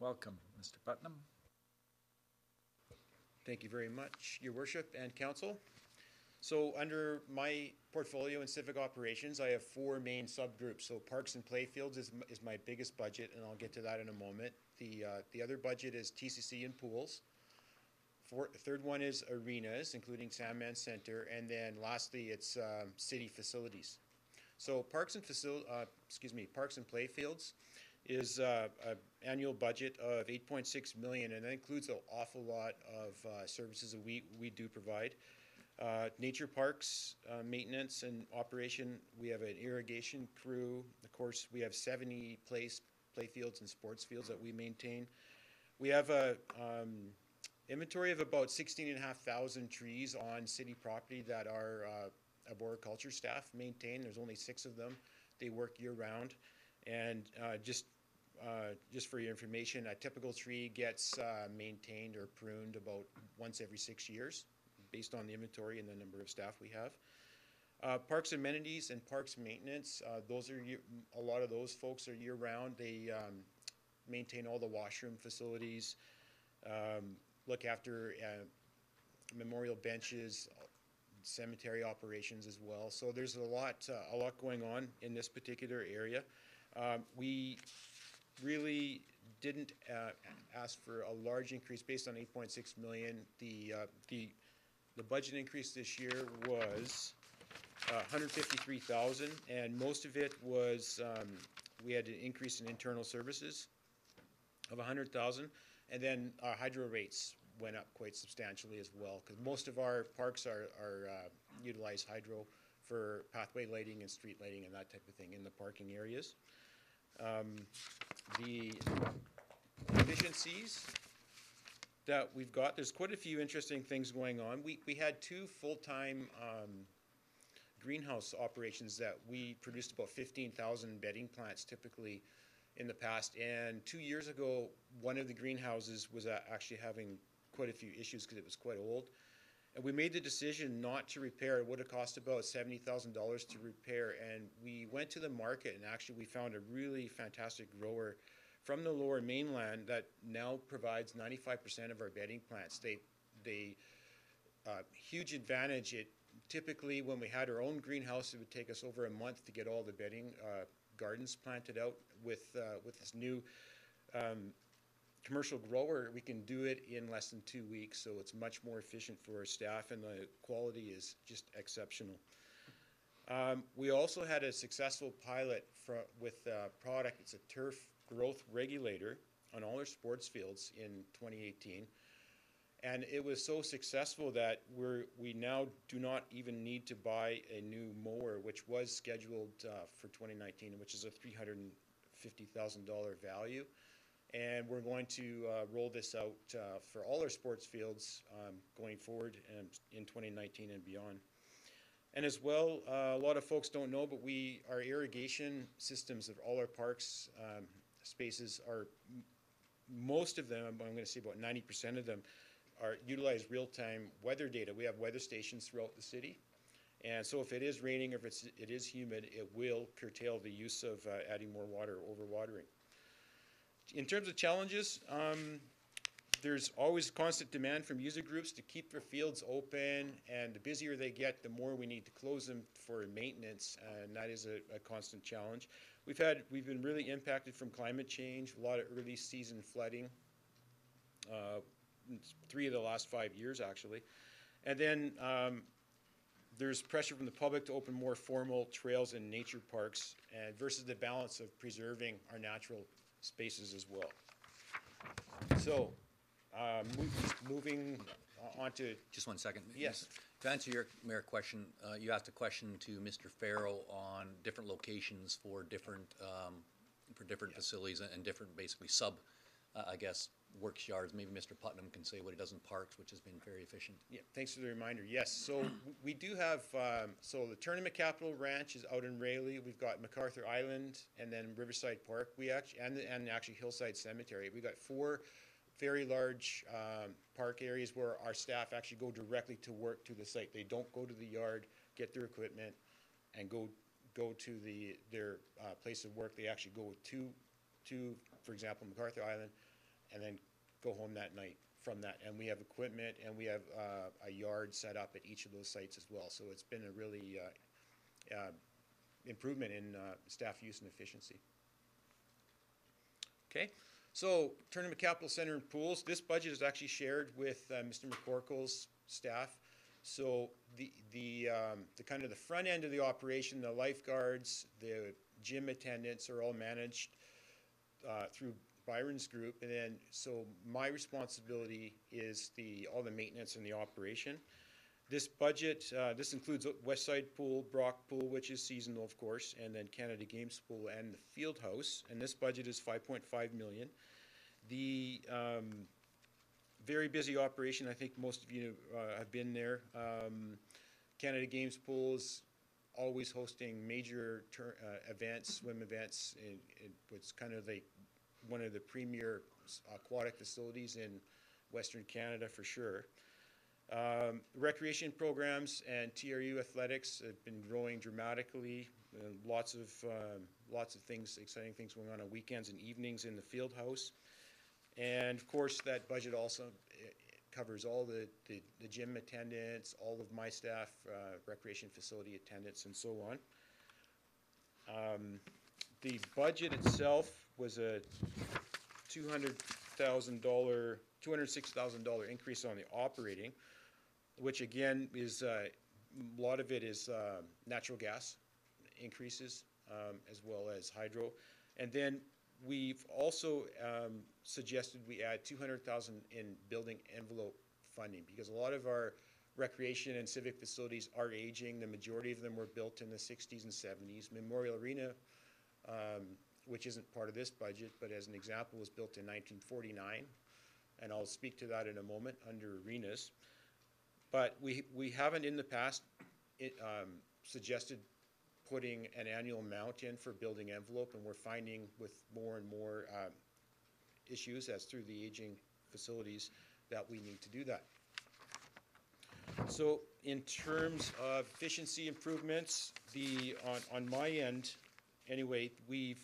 Welcome, Mr. Putnam. Thank you very much, Your Worship and Council. So under my portfolio in civic operations, I have four main subgroups. So parks and playfields is, is my biggest budget, and I'll get to that in a moment. The, uh, the other budget is TCC and pools. Third one is arenas, including Sandman Center, and then lastly, it's um, city facilities. So parks and facil, uh, excuse me, parks and playfields is uh, an annual budget of 8.6 million, and that includes an awful lot of uh, services that we, we do provide. Uh, nature parks, uh, maintenance and operation, we have an irrigation crew. Of course, we have 70 place, playfields and sports fields that we maintain. We have a um, inventory of about 16,500 trees on city property that our uh, arboriculture staff maintain. There's only six of them. They work year-round. And uh, just, uh, just for your information, a typical tree gets uh, maintained or pruned about once every six years, based on the inventory and the number of staff we have. Uh, Parks amenities and parks maintenance, uh, those are, year- a lot of those folks are year-round. They um, maintain all the washroom facilities, um, look after uh, memorial benches, cemetery operations as well. So there's a lot, uh, a lot going on in this particular area. Um, We really didn't uh, ask for a large increase based on 8.6 million. The, uh, the, the budget increase this year was uh, 153,000, and most of it was, um, we had an increase in internal services of 100,000, and then our hydro rates went up quite substantially as well, because most of our parks are, are uh, utilize hydro for pathway lighting and street lighting and that type of thing in the parking areas. Um, The efficiencies that we've got, there's quite a few interesting things going on. We, we had two full-time um, greenhouse operations that we produced about 15,000 bedding plants typically in the past. And two years ago, one of the greenhouses was a- actually having quite a few issues because it was quite old. And we made the decision not to repair. It would have cost about seventy thousand dollars to repair. And we went to the market and actually we found a really fantastic grower from the lower mainland that now provides ninety-five percent of our bedding plants. They, they, uh, huge advantage. It typically, when we had our own greenhouse, it would take us over a month to get all the bedding uh, gardens planted out. With uh, with this new um, commercial grower, we can do it in less than two weeks, so it's much more efficient for our staff, and the quality is just exceptional. Um, we also had a successful pilot with a product, it's a turf growth regulator on all our sports fields in 2018. And it was so successful that we're, we now do not even need to buy a new mower, which was scheduled uh, for 2019, which is a $350,000 value. And we're going to uh, roll this out uh, for all our sports fields um, going forward and in 2019 and beyond. And as well, uh, a lot of folks don't know, but we, our irrigation systems of all our parks um, spaces are, most of them, I'm going to say about 90% of them, are utilize real-time weather data. We have weather stations throughout the city. And so if it is raining or if it's, it is humid, it will curtail the use of uh, adding more water, overwatering. In terms of challenges, um, there's always constant demand from user groups to keep their fields open, and the busier they get, the more we need to close them for maintenance, and that is a, a constant challenge. We've had, we've been really impacted from climate change, a lot of early season flooding, uh, three of the last five years, actually. And then um, there's pressure from the public to open more formal trails and nature parks and versus the balance of preserving our natural spaces as well. So, uh, mo- moving on to, Just one second. Yes. To answer your, Mayor, question, uh, you asked a question to Mr. Farrell on different locations for different, um, for different facilities and different, basically, sub, uh, I guess, works yards. Maybe Mr. Putnam can say what he does in parks, which has been very efficient. yeah, thanks for the reminder. Yes, so we do have, um, so the Tournament Capital Ranch is out in Rayleigh. We've got McArthur Island and then Riverside Park. We actually, and, and actually Hillside Cemetery. We've got four very large um, park areas where our staff actually go directly to work to the site. They don't go to the yard, get their equipment, and go, go to the, their uh, place of work. They actually go to, to, for example, McArthur Island, and then go home that night from that. And we have equipment and we have uh, a yard set up at each of those sites as well. So it's been a really uh, uh, improvement in uh, staff use and efficiency. Okay, so Tournament Capital Center and Pools, this budget is actually shared with uh, Mr. McCorkle's staff. So the, the, um, the kind of the front end of the operation, the lifeguards, the gym attendants are all managed uh, through Byron's group. And then, so my responsibility is the, all the maintenance and the operation. This budget, uh, this includes West Side Pool, Brock Pool, which is seasonal, of course, and then Canada Games Pool and the Field House. And this budget is five point five million. The, um, very busy operation. I think most of you uh, have been there. Um, Canada Games Pool is always hosting major uh, events, swim events. It, it was kind of like one of the premier aquatic facilities in Western Canada for sure. Um, recreation programs and TRU athletics have been growing dramatically. Uh, lots of um, lots of things, exciting things going on on weekends and evenings in the field house. And of course, that budget also eh, covers all the, the, the gym attendants, all of my staff, uh, recreation facility attendants, and so on. Um, the budget itself was a two hundred thousand dollar, two hundred six thousand dollar increase on the operating, which again is, uh, a lot of it is, uh, natural gas increases, um, as well as hydro. And then we've also, um, suggested we add two hundred thousand in building envelope funding, because a lot of our recreation and civic facilities are aging. The majority of them were built in the sixties and seventies. Memorial Arena, um, which isn't part of this budget, but as an example, was built in nineteen forty-nine. And I'll speak to that in a moment under arenas. But we, we haven't in the past, it, um, suggested putting an annual amount in for building envelope, and we're finding with more and more, um, issues as through the aging facilities that we need to do that. So in terms of efficiency improvements, the, on, on my end, anyway, we've,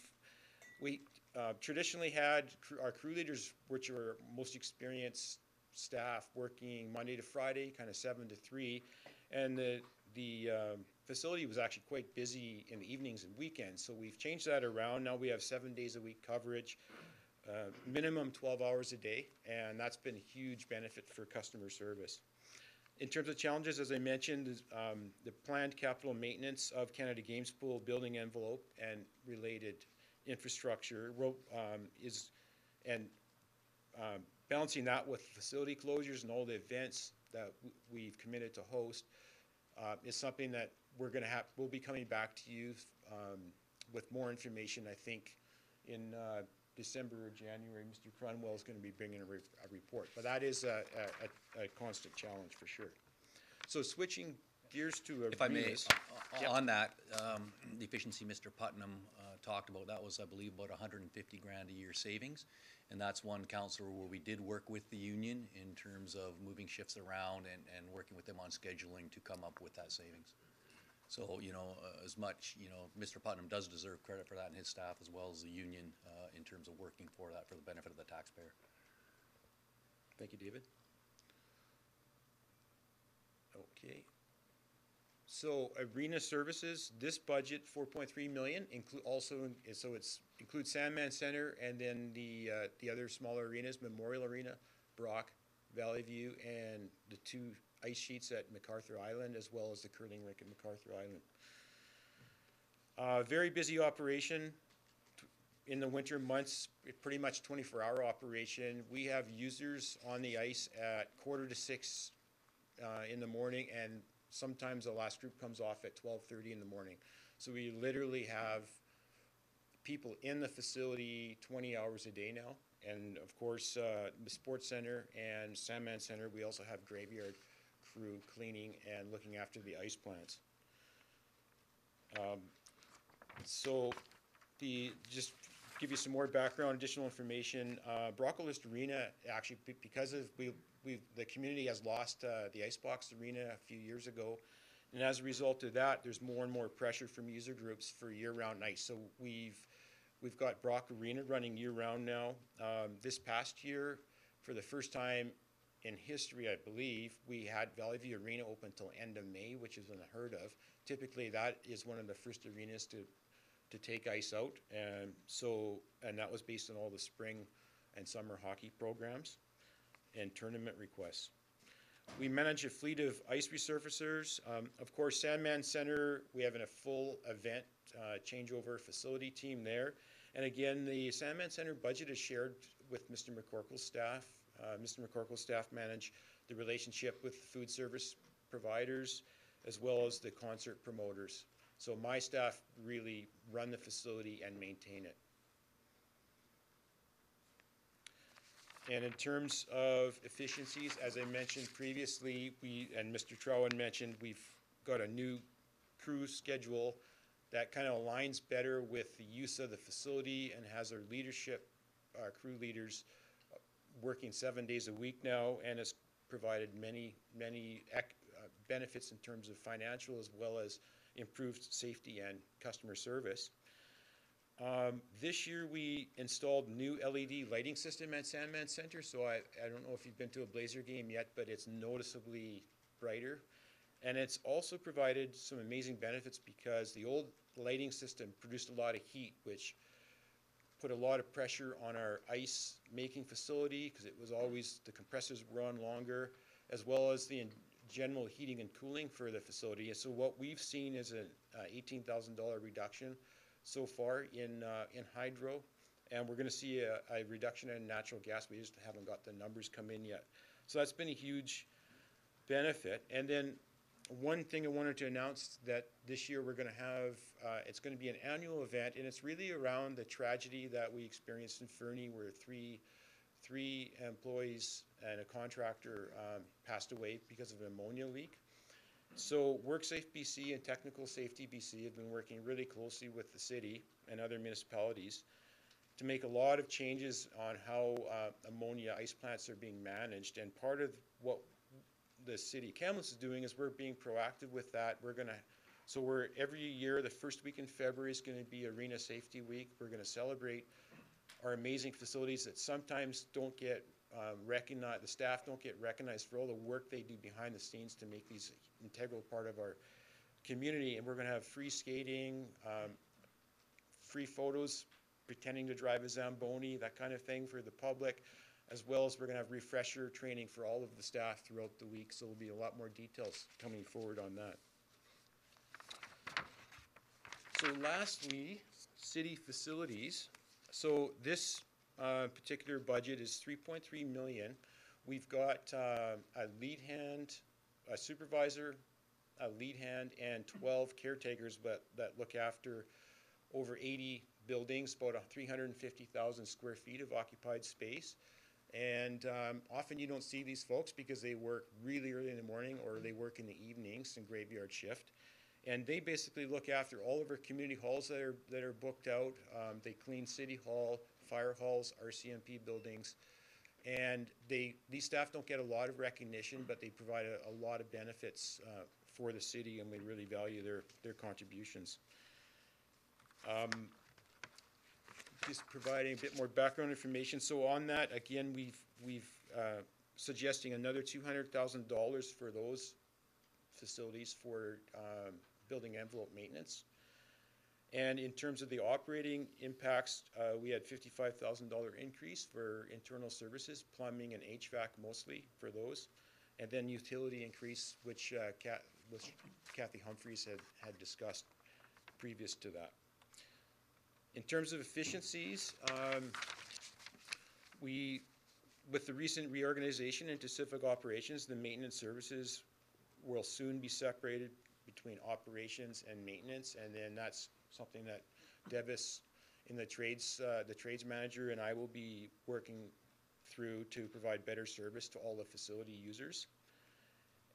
we uh, traditionally had cr- our crew leaders, which are most experienced staff, working Monday to Friday, kind of seven to three. And the, the um, facility was actually quite busy in the evenings and weekends. So we've changed that around. Now we have seven days a week coverage, uh, minimum 12 hours a day. And that's been a huge benefit for customer service. In terms of challenges, as I mentioned, um, the planned capital maintenance of Canada Games Pool building envelope and related infrastructure um, is, and um, balancing that with facility closures and all the events that we've committed to host uh, is something that we're going to have, we'll be coming back to you um, with more information, I think, in uh, December or January. Mr. Crundwell is going to be bringing a, re- a report, but that is a, a- a constant challenge for sure. So switching gears to arenas. If I may, o- Yep. on that, um, the efficiency Mr. Putnam uh, talked about, that was, I believe, about hundred and fifty grand a year savings. And that's one counselor where we did work with the union in terms of moving shifts around and, and working with them on scheduling to come up with that savings. So, you know, uh, as much, you know, Mr. Putnam does deserve credit for that and his staff as well as the union uh, in terms of working for that for the benefit of the taxpayer. Thank you, David. Okay. So arena services, this budget, four point three million, include also, in- so it's, includes Sandman Center and then the, uh, the other smaller arenas, Memorial Arena, Brock, Valley View, and the two ice sheets at McArthur Island, as well as the curling rink at McArthur Island. Uh, very busy operation, in the winter months, pretty much twenty-four hour operation. We have users on the ice at quarter to six uh, in the morning, and sometimes the last group comes off at twelve thirty in the morning. So we literally have people in the facility twenty hours a day now. And of course, uh, the sports center and Sandman Center, we also have graveyard crew cleaning and looking after the ice plants. Um, So the, just give you some more background, additional information, uh, Broccolist Arena, actually, because of, we, we, the community has lost, uh, the Icebox Arena a few years ago. And as a result of that, there's more and more pressure from user groups for year-round nights. So we've, We've got Brock Arena running year-round now. Um, this past year, for the first time in history, I believe, we had Valley View Arena open until end of May, which is unheard of. Typically, that is one of the first arenas to, to take ice out, and so, and that was based on all the spring and summer hockey programs and tournament requests. We manage a fleet of ice resurfacers. Um, of course, Sandman Center, we have a full event uh, changeover facility team there. And again, the Sandman Center budget is shared with Mr. McCorkle's staff. Uh, Mr. McCorkle's staff manage the relationship with food service providers as well as the concert promoters. So my staff really run the facility and maintain it. And in terms of efficiencies, as I mentioned previously, we, and Mr. Trawin mentioned, we've got a new crew schedule that kind of aligns better with the use of the facility and has our leadership, our crew leaders uh, working seven days a week now and has provided many, many uh, benefits in terms of financial as well as improved safety and customer service. Um, this year, we installed new LED lighting system at Sandman Center, so I, I don't know if you've been to a Blazer game yet, but it's noticeably brighter. And it's also provided some amazing benefits because the old lighting system produced a lot of heat, which put a lot of pressure on our ice making facility because it was always, the compressors were on longer, as well as the general heating and cooling for the facility. And so what we've seen is an uh, $18,000 reduction so far in, uh, in hydro. And we're gonna see a, a reduction in natural gas. We just haven't got the numbers come in yet. So that's been a huge benefit. And then one thing I wanted to announce that this year we're gonna have, uh, it's gonna be an annual event and it's really around the tragedy that we experienced in Fernie where three, three employees and a contractor, um, passed away because of an ammonia leak. So WorkSafe BC and Technical Safety BC have been working really closely with the city and other municipalities to make a lot of changes on how uh, ammonia ice plants are being managed. And part of what the city Kamloops is doing is we're being proactive with that. We're gonna, so we're, every year, the first week in February is gonna be Arena Safety Week. We're gonna celebrate our amazing facilities that sometimes don't get um, recognized, the staff don't get recognized for all the work they do behind the scenes to make these integral part of our community. And we're gonna have free skating, um, free photos, pretending to drive a Zamboni, that kind of thing for the public, as well as we're gonna have refresher training for all of the staff throughout the week. So there'll be a lot more details coming forward on that. So lastly, city facilities. So this uh, particular budget is three point three million. We've got uh, a lead hand, a supervisor, a lead hand, and twelve caretakers that, that look after over eighty buildings, about three hundred and fifty thousand square feet of occupied space. And um, often you don't see these folks because they work really early in the morning or they work in the evenings in graveyard shift. And they basically look after all of our community halls that are, that are booked out. Um, they clean city hall, fire halls, RCMP buildings. And they, these staff don't get a lot of recognition, but they provide a, a lot of benefits uh, for the city and we really value their, their contributions. Um, just providing a bit more background information. So on that, again, we've, we've, uh, suggesting another two hundred thousand dollars for those facilities for, um, building envelope maintenance. And in terms of the operating impacts, uh, we had fifty-five thousand dollar increase for internal services, plumbing and HVAC mostly for those. And then utility increase, which, uh, Ca- which Kathy Humphries had, had discussed previous to that. In terms of efficiencies, um, we, with the recent reorganization into civic operations, the maintenance services will soon be separated between operations and maintenance, and then that's something that Devis in the trades, uh, the trades manager and I will be working through to provide better service to all the facility users.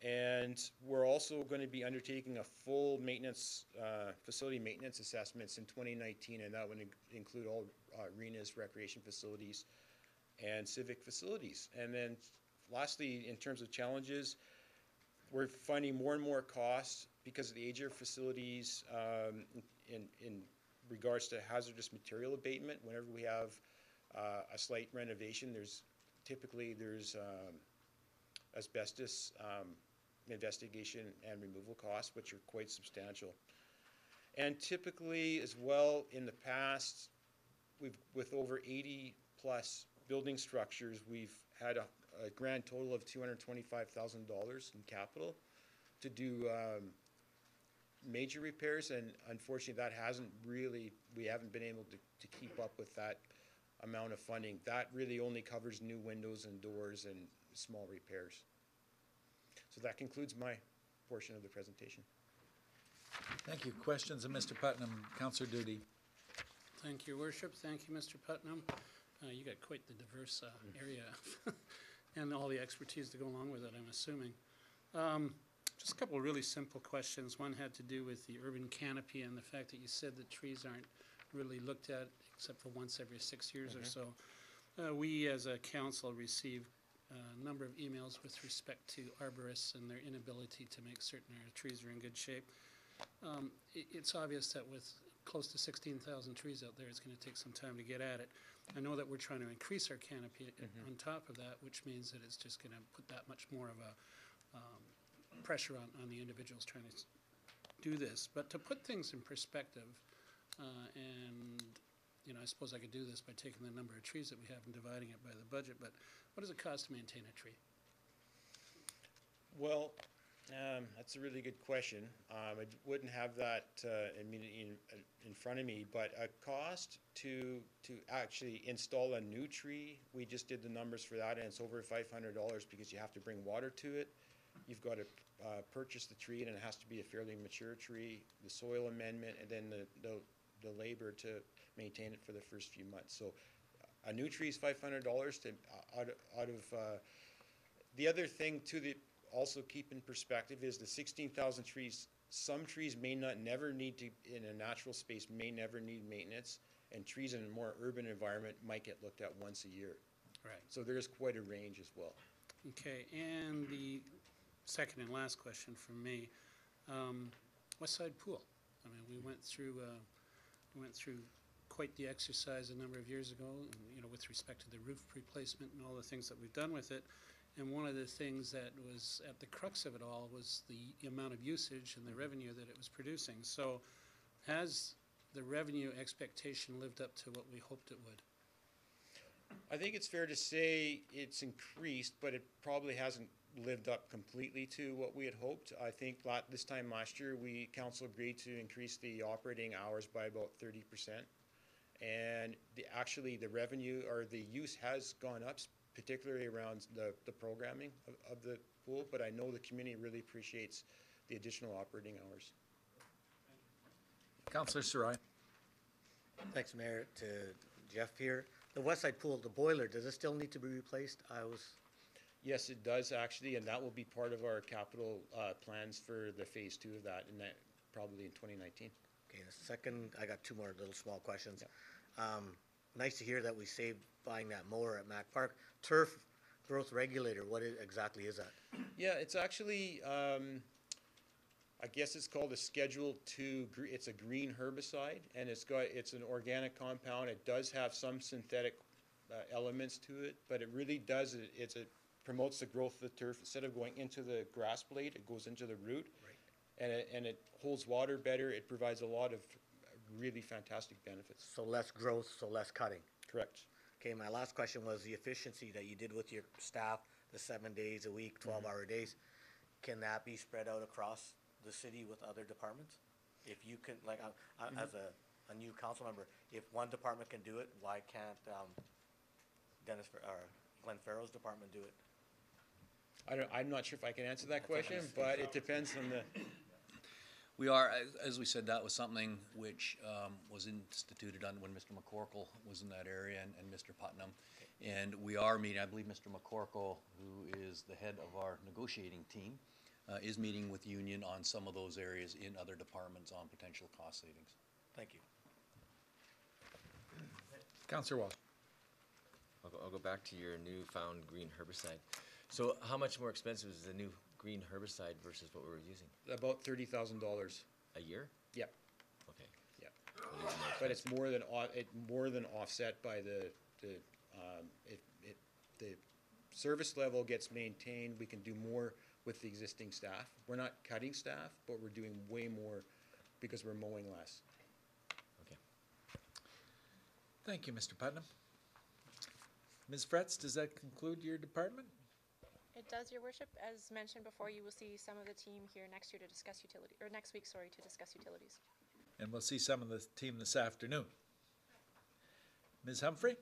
And we're also going to be undertaking a full maintenance, uh, facility maintenance assessments in 2019, and that would in- include all uh, arenas, recreation facilities, and civic facilities. And then lastly, in terms of challenges, we're finding more and more costs because of the age of facilities, um, in, in regards to hazardous material abatement, whenever we have uh, a slight renovation, there's typically, there's um, asbestos um, investigation and removal costs, which are quite substantial. And typically, as well, in the past, we've, with over eighty-plus building structures, we've had a, a grand total of two hundred and twenty-five thousand dollars in capital to do, um, major repairs, and unfortunately, that hasn't really, we haven't been able to, to keep up with that amount of funding. That really only covers new windows and doors and small repairs. So that concludes my portion of the presentation. Thank you. Questions of Mr. Putnam? Counselor Dudy. Thank you, Worship. Thank you, Mr. Putnam. Uh, You got quite the diverse uh, area and all the expertise to go along with it, I'm assuming. Um, Just a couple of really simple questions. One had to do with the urban canopy and the fact that you said that trees aren't really looked at except for once every six years or so. Uh, We, as a council, receive a number of emails with respect to arborists and their inability to make certain our trees are in good shape. Um, i- It's obvious that with close to sixteen thousand trees out there, it's gonna take some time to get at it. I know that we're trying to increase our canopy on top of that, which means that it's just gonna put that much more of a, pressure on, on the individuals trying to do this. But to put things in perspective, uh, and, you know, I suppose I could do this by taking the number of trees that we have and dividing it by the budget, but what does it cost to maintain a tree? Well, um, that's a really good question. Um, I wouldn't have that, uh, immediately in, in front of me, but a cost to, to actually install a new tree, we just did the numbers for that, and it's over five hundred dollars because you have to bring water to it. You've got to, uh, purchase the tree, and it has to be a fairly mature tree, the soil amendment, and then the, the, the labor to maintain it for the first few months. So a new tree is five hundred dollars to, out, of- out of, uh, the other thing to the, also keep in perspective is the sixteen thousand trees, some trees may not, never need to, in a natural space, may never need maintenance, and trees in a more urban environment might get looked at once a year. Right. So there is quite a range as well. Okay, and the second and last question from me, um, West Side Pool. I mean, we went through, uh, we went through quite the exercise a number of years ago, and, you know, with respect to the roof replacement and all the things that we've done with it. And one of the things that was at the crux of it all was the amount of usage and the revenue that it was producing. So has the revenue expectation lived up to what we hoped it would? I think it's fair to say it's increased, but it probably hasn't lived up completely to what we had hoped. I think la- this time last year, we, council agreed to increase the operating hours by about thirty percent. And the, actually, the revenue or the use has gone up, particularly around the, the programming of, of the pool, but I know the community really appreciates the additional operating hours. Counselor Sarai. Thanks, Mayor, to Jeff here. The West Side Pool, the boiler, does it still need to be replaced? I was, Yes, it does actually, and that will be part of our capital, uh, plans for the phase two of that, and that, probably in twenty nineteen. okay, the second, I got two more little small questions. Um, nice to hear that we saved buying that mower at Mac Park. Turf growth regulator, what exactly is that? Yeah, it's actually, um, I guess it's called a Schedule Two, gre- it's a green herbicide, and it's got, it's an organic compound. It does have some synthetic, uh, elements to it, but it really does, it, it's a, promotes the growth of the turf. Instead of going into the grass blade, it goes into the root. Right. And it, and it holds water better. It provides a lot of really fantastic benefits. So less growth, so less cutting. Correct. Okay, my last question was the efficiency that you did with your staff, the seven days a week, twelve-hour days. Can that be spread out across the city with other departments? If you can, like, I- I- as a, a new council member, if one department can do it, why can't, um, Dennis, or Glenn Farrell's department do it? I don't, I'm not sure if I can answer that question, but it depends on the, We are, as- as we said, that was something which um, was instituted on, when Mr. McCorkle was in that area and, and Mr. Putnam. And we are meeting, I believe Mr. McCorkle, who is the head of our negotiating team, uh, is meeting with Union on some of those areas in other departments on potential cost savings. Thank you. Counselor Walsh. I'll go, I'll go back to your newfound green herbicide. So how much more expensive is the new green herbicide versus what we were using? about thirty thousand dollars. A year? Yep, Okay. yep. is more But it's more than, au- it, more than offset by the, the, um, it, it, the service level gets maintained, we can do more with the existing staff. We're not cutting staff, but we're doing way more because we're mowing less. Okay. Thank you, Mr. Putnam. Ms. Fretz, does that conclude your department? It does, Your Worship. As mentioned before, you will see some of the team here next year to discuss utility, or next week, sorry, to discuss utilities. And we'll see some of the team this afternoon. Ms. Humphrey?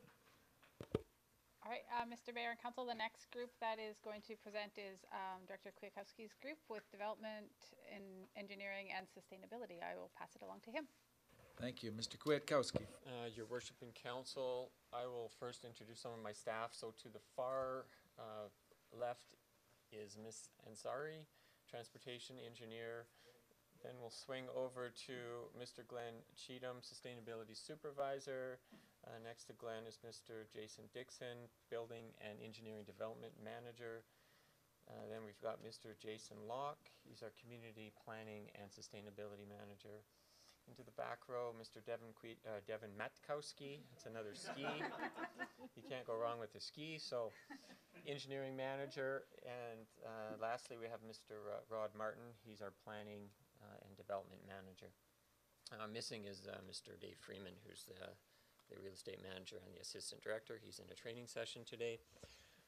All right, uh, Mr. Mayor and Council, the next group that is going to present is um, Director Kwiatkowski's group with Development in Engineering and Sustainability. I will pass it along to him. Thank you. Mr. Kwiatkowski? Uh, Your Worship and Council, I will first introduce some of my staff. So to the far uh, left is Ms. Ansari, Transportation Engineer. Then we'll swing over to Mr. Glenn Cheatham, Sustainability Supervisor. Uh, next to Glenn is Mr. Jason Dixon, Building and Engineering Development Manager. Uh, then we've got Mr. Jason Locke, he's our Community Planning and Sustainability Manager. Into the back row, Mr. Devin Que- uh, Devin Matkowski, it's another ski. you can't go wrong with the ski, so engineering manager. And uh, lastly, we have Mr. Ro- Rod Martin, he's our planning uh, and development manager. Uh, missing is uh, Mr. Dave Freeman, who's the, the real estate manager and the assistant director. He's in a training session today.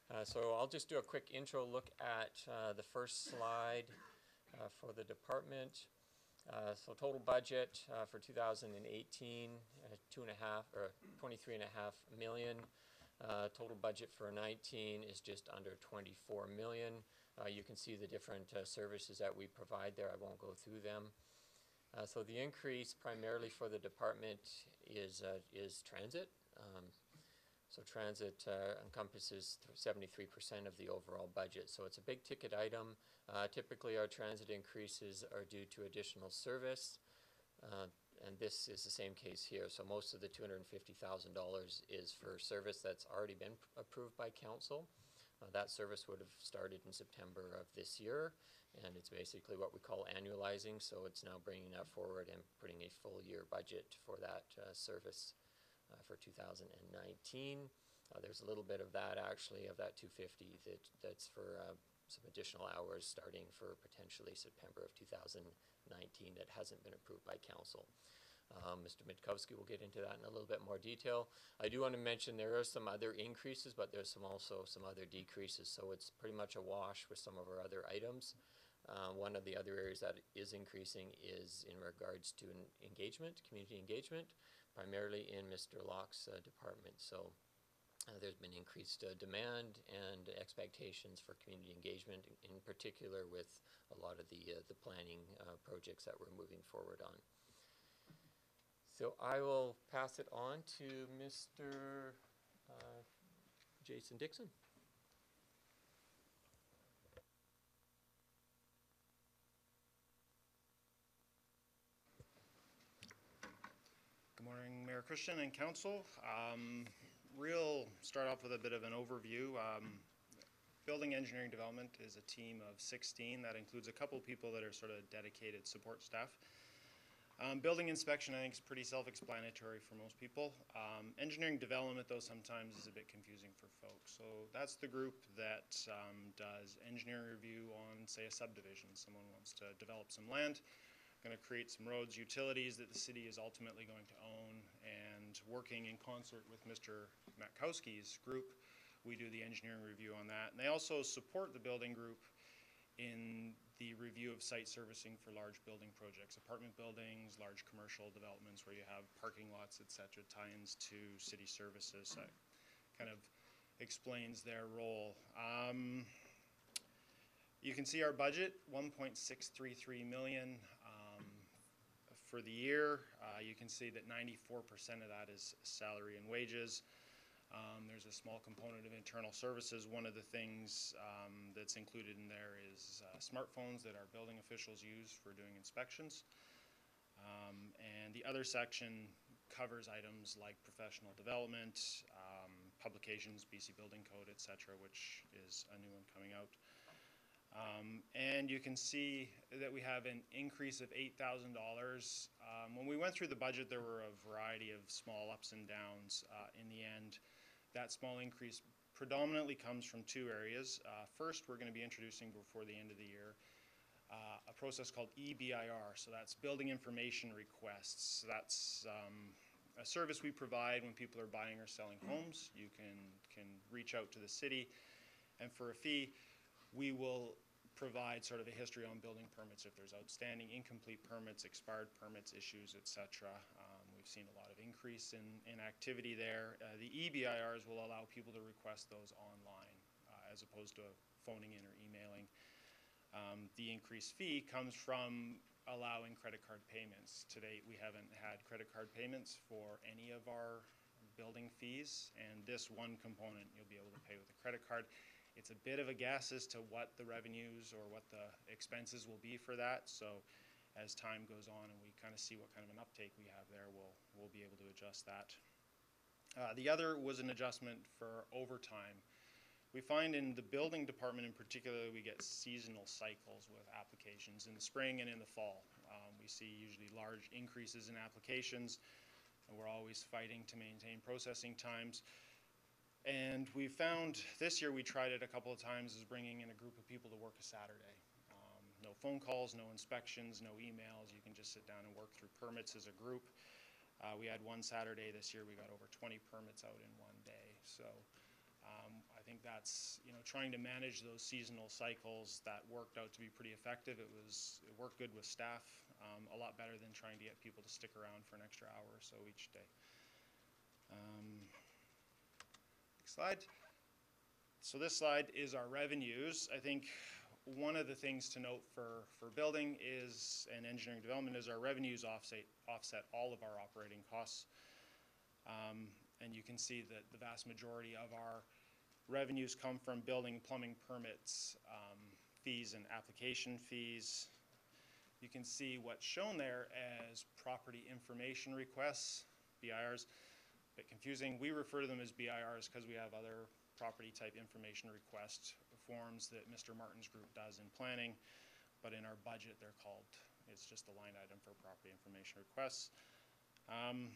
Uh, so I'll just do a quick intro look at uh, the first slide uh, for the department. Uh, so total budget uh, for 2018, uh, two and a half or 23 and a half million. Uh, total budget for 19 is just under 24 million. Uh, you can see the different uh, services that we provide there. I won't go through them. So the increase primarily for the department is is transit. Um, so transit uh, encompasses seventy-three percent of the overall budget. So it's a big ticket item. Uh, typically, our transit increases are due to additional service, uh, and this is the same case here. So most of the two hundred and fifty thousand dollars is for service that's already been approved by council. Uh, that service would have started in September of this year, and it's basically what we call annualizing. So it's now bringing that forward and putting a full year budget for that uh, service for 2019. Uh, there's a little bit of that actually, of that 250 that, that's for uh, some additional hours starting for potentially September of 2019 that hasn't been approved by council. Um, Mr. Mitkowski will get into that in a little bit more detail. I do want to mention there are some other increases, but there's some also some other decreases, so it's pretty much a wash with some of our other items. Uh, one of the other areas that is increasing is in regards to engagement, community engagement, primarily in Mr. Locke's uh, department. So uh, there's been increased uh, demand and expectations for community engagement, in, particular with a lot of the the planning projects that we're moving forward on. So I will pass it on to Mr. Jason Dixon. Good morning, Mayor Christian and council. Um, real, start off with a bit of an overview. Um, Building Engineering Development is a team of 16. That includes a couple people that are sort of dedicated support staff. Um, building inspection, I think, is pretty self-explanatory for most people. Um, engineering development, though, sometimes is a bit confusing for folks. So that's the group that um, does engineering review on, say, a subdivision. Someone wants to develop some land, going to create some roads, utilities that the city is ultimately going to own, and working in concert with Mr. Matkowski's group, we do the engineering review on that. And they also support the building group in the review of site servicing for large building projects, apartment buildings, large commercial developments where you have parking lots, et cetera, tie-ins to city services. That kind of explains their role. Um, you can see our budget, one point six three three million, for the year. Uh, you can see that ninety-four percent of that is salary and wages. Um, there's a small component of internal services. One of the things um, that's included in there is uh, smartphones that our building officials use for doing inspections. Um, and the other section covers items like professional development, um, publications, BC Building Code, et cetera, which is a new one coming out. Um, and you can see that we have an increase of eight thousand dollars. Um, when we went through the budget, there were a variety of small ups and downs. Uh, in the end, that small increase predominantly comes from two areas. Uh, first, we're going to be introducing before the end of the year uh, a process called EBIR. So that's Building Information Requests. That's um, a service we provide when people are buying or selling homes. You can can reach out to the city, and for a fee, we will provide sort of a history on building permits if there's outstanding incomplete permits, expired permits, issues, etc. Um, we've seen a lot of increase in, in activity there. Uh, the EBIRs will allow people to request those online uh, as opposed to phoning in or emailing. Um, the increased fee comes from allowing credit card payments. To date, we haven't had credit card payments for any of our building fees, and this one component you'll be able to pay with a credit card. It's a bit of a guess as to what the revenues or what the expenses will be for that. So as time goes on and we kind of see what kind of an uptake we have there, we'll, we'll be able to adjust that. Uh, the other was an adjustment for overtime. We find in the building department in particular, we get seasonal cycles with applications in the spring and in the fall. Um, we see usually large increases in applications, and we're always fighting to maintain processing times. And we found this year we tried it a couple of times is bringing in a group of people to work a Saturday. Um, no phone calls, no inspections, no emails. You can just sit down and work through permits as a group. Uh, we had one Saturday this year. We got over 20 permits out in one day. So um, I think that's you know trying to manage those seasonal cycles that worked out to be pretty effective. It was it worked good with staff, um, a lot better than trying to get people to stick around for an extra hour or so each day. Um, Next slide. So this slide is our revenues. I think one of the things to note for, for building is, and engineering development, is our revenues offset, offset all of our operating costs. Um, and you can see that the vast majority of our revenues come from building plumbing permits, um, fees and application fees. You can see what's shown there as property information requests, BIRs bit confusing. We refer to them as BIRs because we have other property type information request forms that Mr. Martin's group does in planning, but in our budget they're called, it's just the line item for property information requests. Um,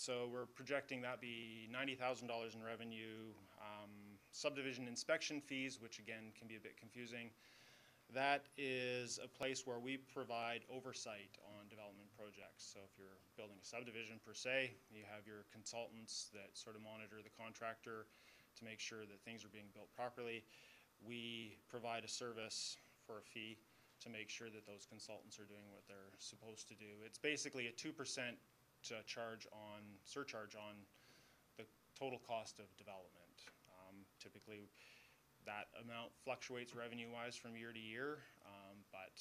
so we're projecting that be $90,000 in revenue. Um, subdivision inspection fees, which again can be a bit confusing. That is a place where we provide oversight on projects. So if you're building a subdivision per se, you have your consultants that sort of monitor the contractor to make sure that things are being built properly. We provide a service for a fee to make sure that those consultants are doing what they're supposed to do. It's basically a two percent charge on, surcharge on the total cost of development. Um, typically, that amount fluctuates revenue-wise from year to year, um, but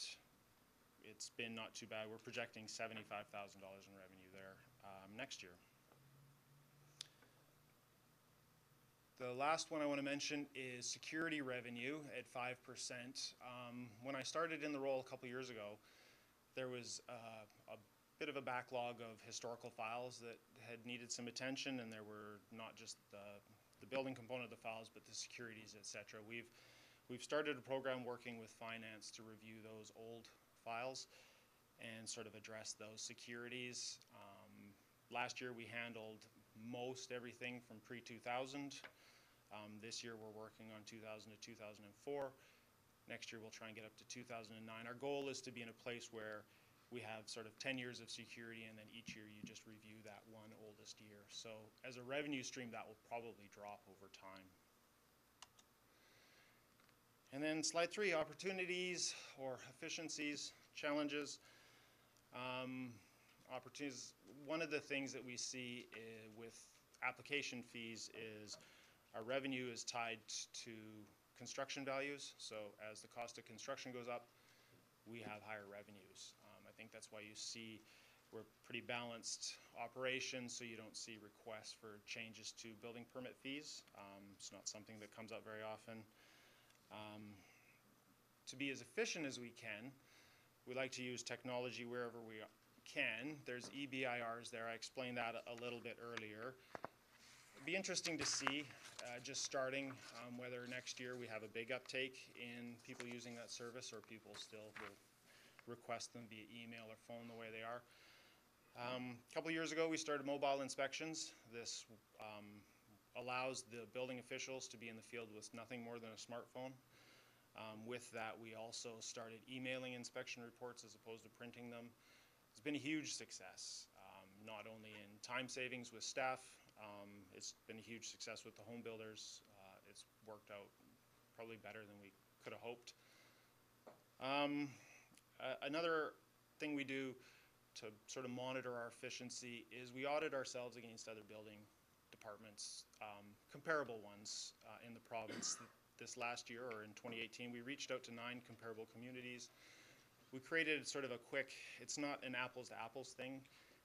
it's been not too bad. We're projecting seventy-five thousand dollars in revenue there um, next year. The last one I want to mention is security revenue at five percent. Um, when I started in the role a couple years ago, there was uh, a bit of a backlog of historical files that had needed some attention, and there were not just the, the building component of the files, but the securities, et cetera. We've we've started a program working with finance to review those old files and sort of address those securities. Um, last year we handled most everything from pre-2000. Um, this year we're working on 2000 to 2004. Next year we'll try and get up to 2009. Our goal is to be in a place where we have sort of 10 years of security and then each year you just review that one oldest year. So as a revenue stream that will probably drop over time. And then slide three, opportunities or efficiencies, challenges. Um, opportunities, one of the things that we see uh, with application fees is our revenue is tied to construction values. So as the cost of construction goes up, we have higher revenues. Um, I think that's why you see we're pretty balanced operations, so you don't see requests for changes to building permit fees. Um, it's not something that comes up very often. Um, to be as efficient as we can, we like to use technology wherever we can. There's EBIRs there. I explained that a, little bit earlier. It'd be interesting to see uh, just starting, um, whether next year we have a big uptake in people using that service or people still will request them via email or phone the way they are. Um, a couple years ago, we started mobile inspections. This um, allows the building officials to be in the field with nothing more than a smartphone. Um, with that, we also started emailing inspection reports as opposed to printing them. It's been a huge success, um, not only in time savings with staff, um, it's been a huge success with the home builders. Uh, it's worked out probably better than we could have hoped. Uh, another thing we do to sort of monitor our efficiency is we audit ourselves against other building departments, um, comparable ones uh, in the province. This last year, or in 2018, we reached out to nine comparable communities. We created sort of a quick, it's not an apples to apples thing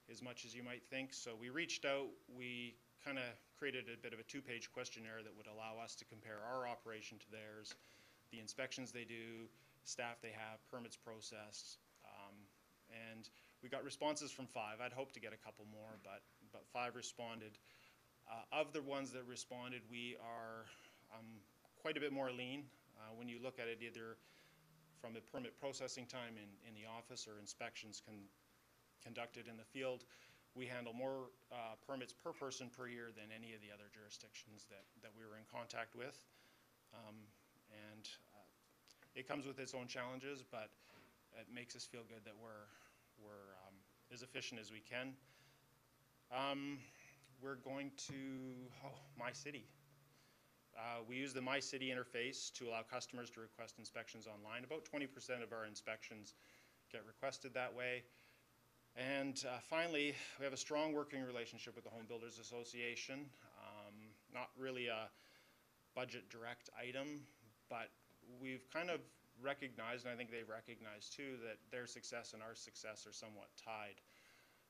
as much as you might think. So we reached out, we kind of created a bit of a two-page questionnaire that would allow us to compare our operation to theirs, the inspections they do, staff they have, permits processed, um, and we got responses from five. I'd hoped to get a couple more, but, but five responded. Uh, of the ones that responded, we are um, quite a bit more lean. Uh, when you look at it either from the permit processing time in, in the office or inspections con conducted in the field, we handle more uh, permits per person per year than any of the other jurisdictions that, that we were in contact with. Um, and uh, it comes with its own challenges, but it makes us feel good that we're, we're um, as efficient as we can. Um, we're going to, oh, My City. Uh, we use the My City interface to allow customers to request inspections online. About 20% of our inspections get requested that way. And uh, finally, we have a strong working relationship with the Home Builders Association. Um, not really a budget direct item, but we've kind of recognized, and I think they've recognized too, that their success and our success are somewhat tied.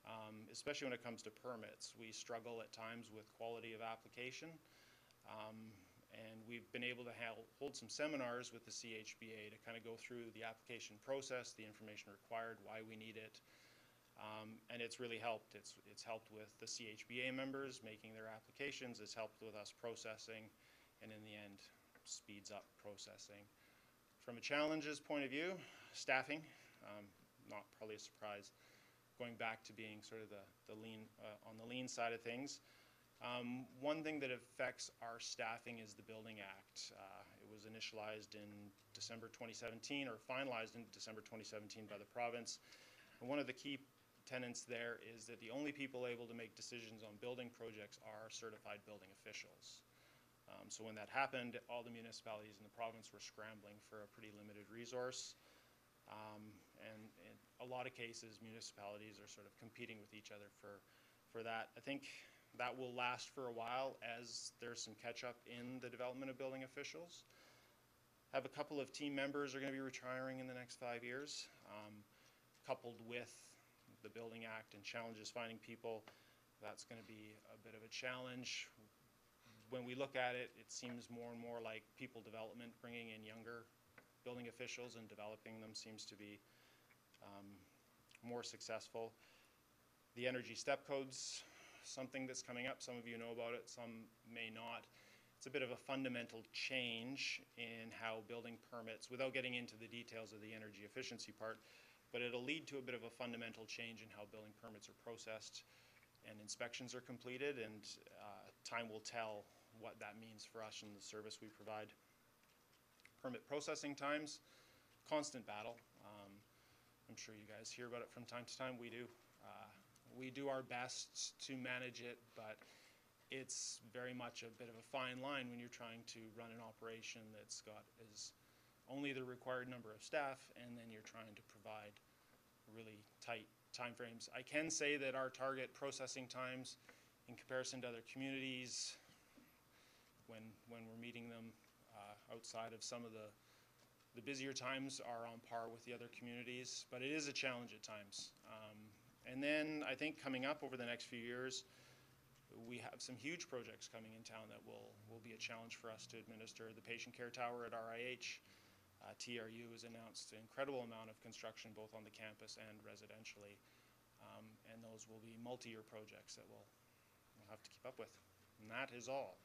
Um, especially when it comes to permits. We struggle at times with quality of application. Um, and we've been able to hold some seminars with the CHBA to kind of go through the application process, the information required, why we need it. Um, and it's really helped. It's, it's helped with the CHBA members making their applications. It's helped with us processing, and in the end, speeds up processing. From a challenges point of view, staffing, um, not probably a surprise, going back to being sort of the, the lean, uh, on the lean side of things. Um, one thing that affects our staffing is the Building Act. Uh, it was initialized in December 2017 or finalized in December 2017 by the province. And one of the key tenants there is that the only people able to make decisions on building projects are certified building officials. Um, so when that happened, all the municipalities in the province were scrambling for a pretty limited resource. Um, and in a lot of cases, municipalities are sort of competing with each other for, for that. I think that will last for a while as there's some catch up in the development of building officials. Have a couple of team members are going to be retiring in the next five years, um, coupled with the Building Act and challenges finding people. That's going to be a bit of a challenge. When we look at it, it seems more and more like people development, bringing in younger building officials and developing them seems to be um, more successful. The energy step codes, something that's coming up. Some of you know about it, some may not. It's a bit of a fundamental change in how building permits, without getting into the details of the energy efficiency part, but it'll lead to a bit of a fundamental change in how building permits are processed and inspections are completed, and uh, time will tell what that means for us and the service we provide. Permit processing times, constant battle. I'm sure you guys hear about it from time to time. We do. Uh, we do our best to manage it, but it's very much a bit of a fine line when you're trying to run an operation that's got is only the required number of staff, and then you're trying to provide really tight timeframes. I can say that our target processing times in comparison to other communities, when, when we're meeting them uh, outside of some of the, the busier times are on par with the other communities, but it is a challenge at times. Um, and then I think coming up over the next few years, we have some huge projects coming in town that will, will be a challenge for us to administer. The patient care tower at RIH, uh, TRU has announced an incredible amount of construction both on the campus and residentially. Um, and those will be multi-year projects that we'll, we'll have to keep up with. And that is all.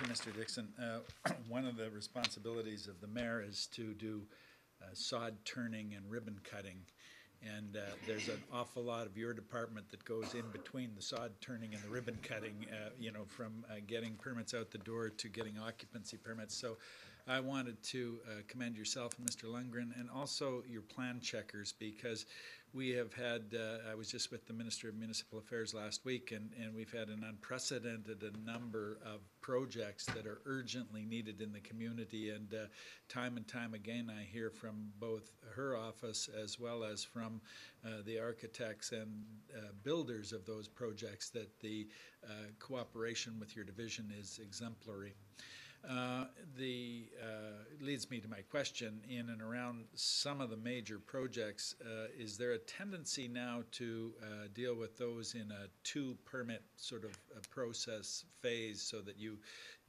You, Mr. Dixon. Uh, One of the responsibilities of the mayor is to do uh, sod turning and ribbon cutting. And uh, there's an awful lot of your department that goes in between the sod turning and the ribbon cutting, uh, you know, from uh, getting permits out the door to getting occupancy permits. So I wanted to uh, commend yourself and Mr. Lundgren and also your plan checkers because we have had, uh, I was just with the Minister of Municipal Affairs last week and, and we've had an unprecedented number of projects that are urgently needed in the community. And uh, time and time again, I hear from both her office as well as from uh, the architects and uh, builders of those projects that the uh, cooperation with your division is exemplary. Uh, The, uh, leads me to my question, in and around some of the major projects, uh, is there a tendency now to uh, deal with those in a two-permit sort of uh, process phase so that you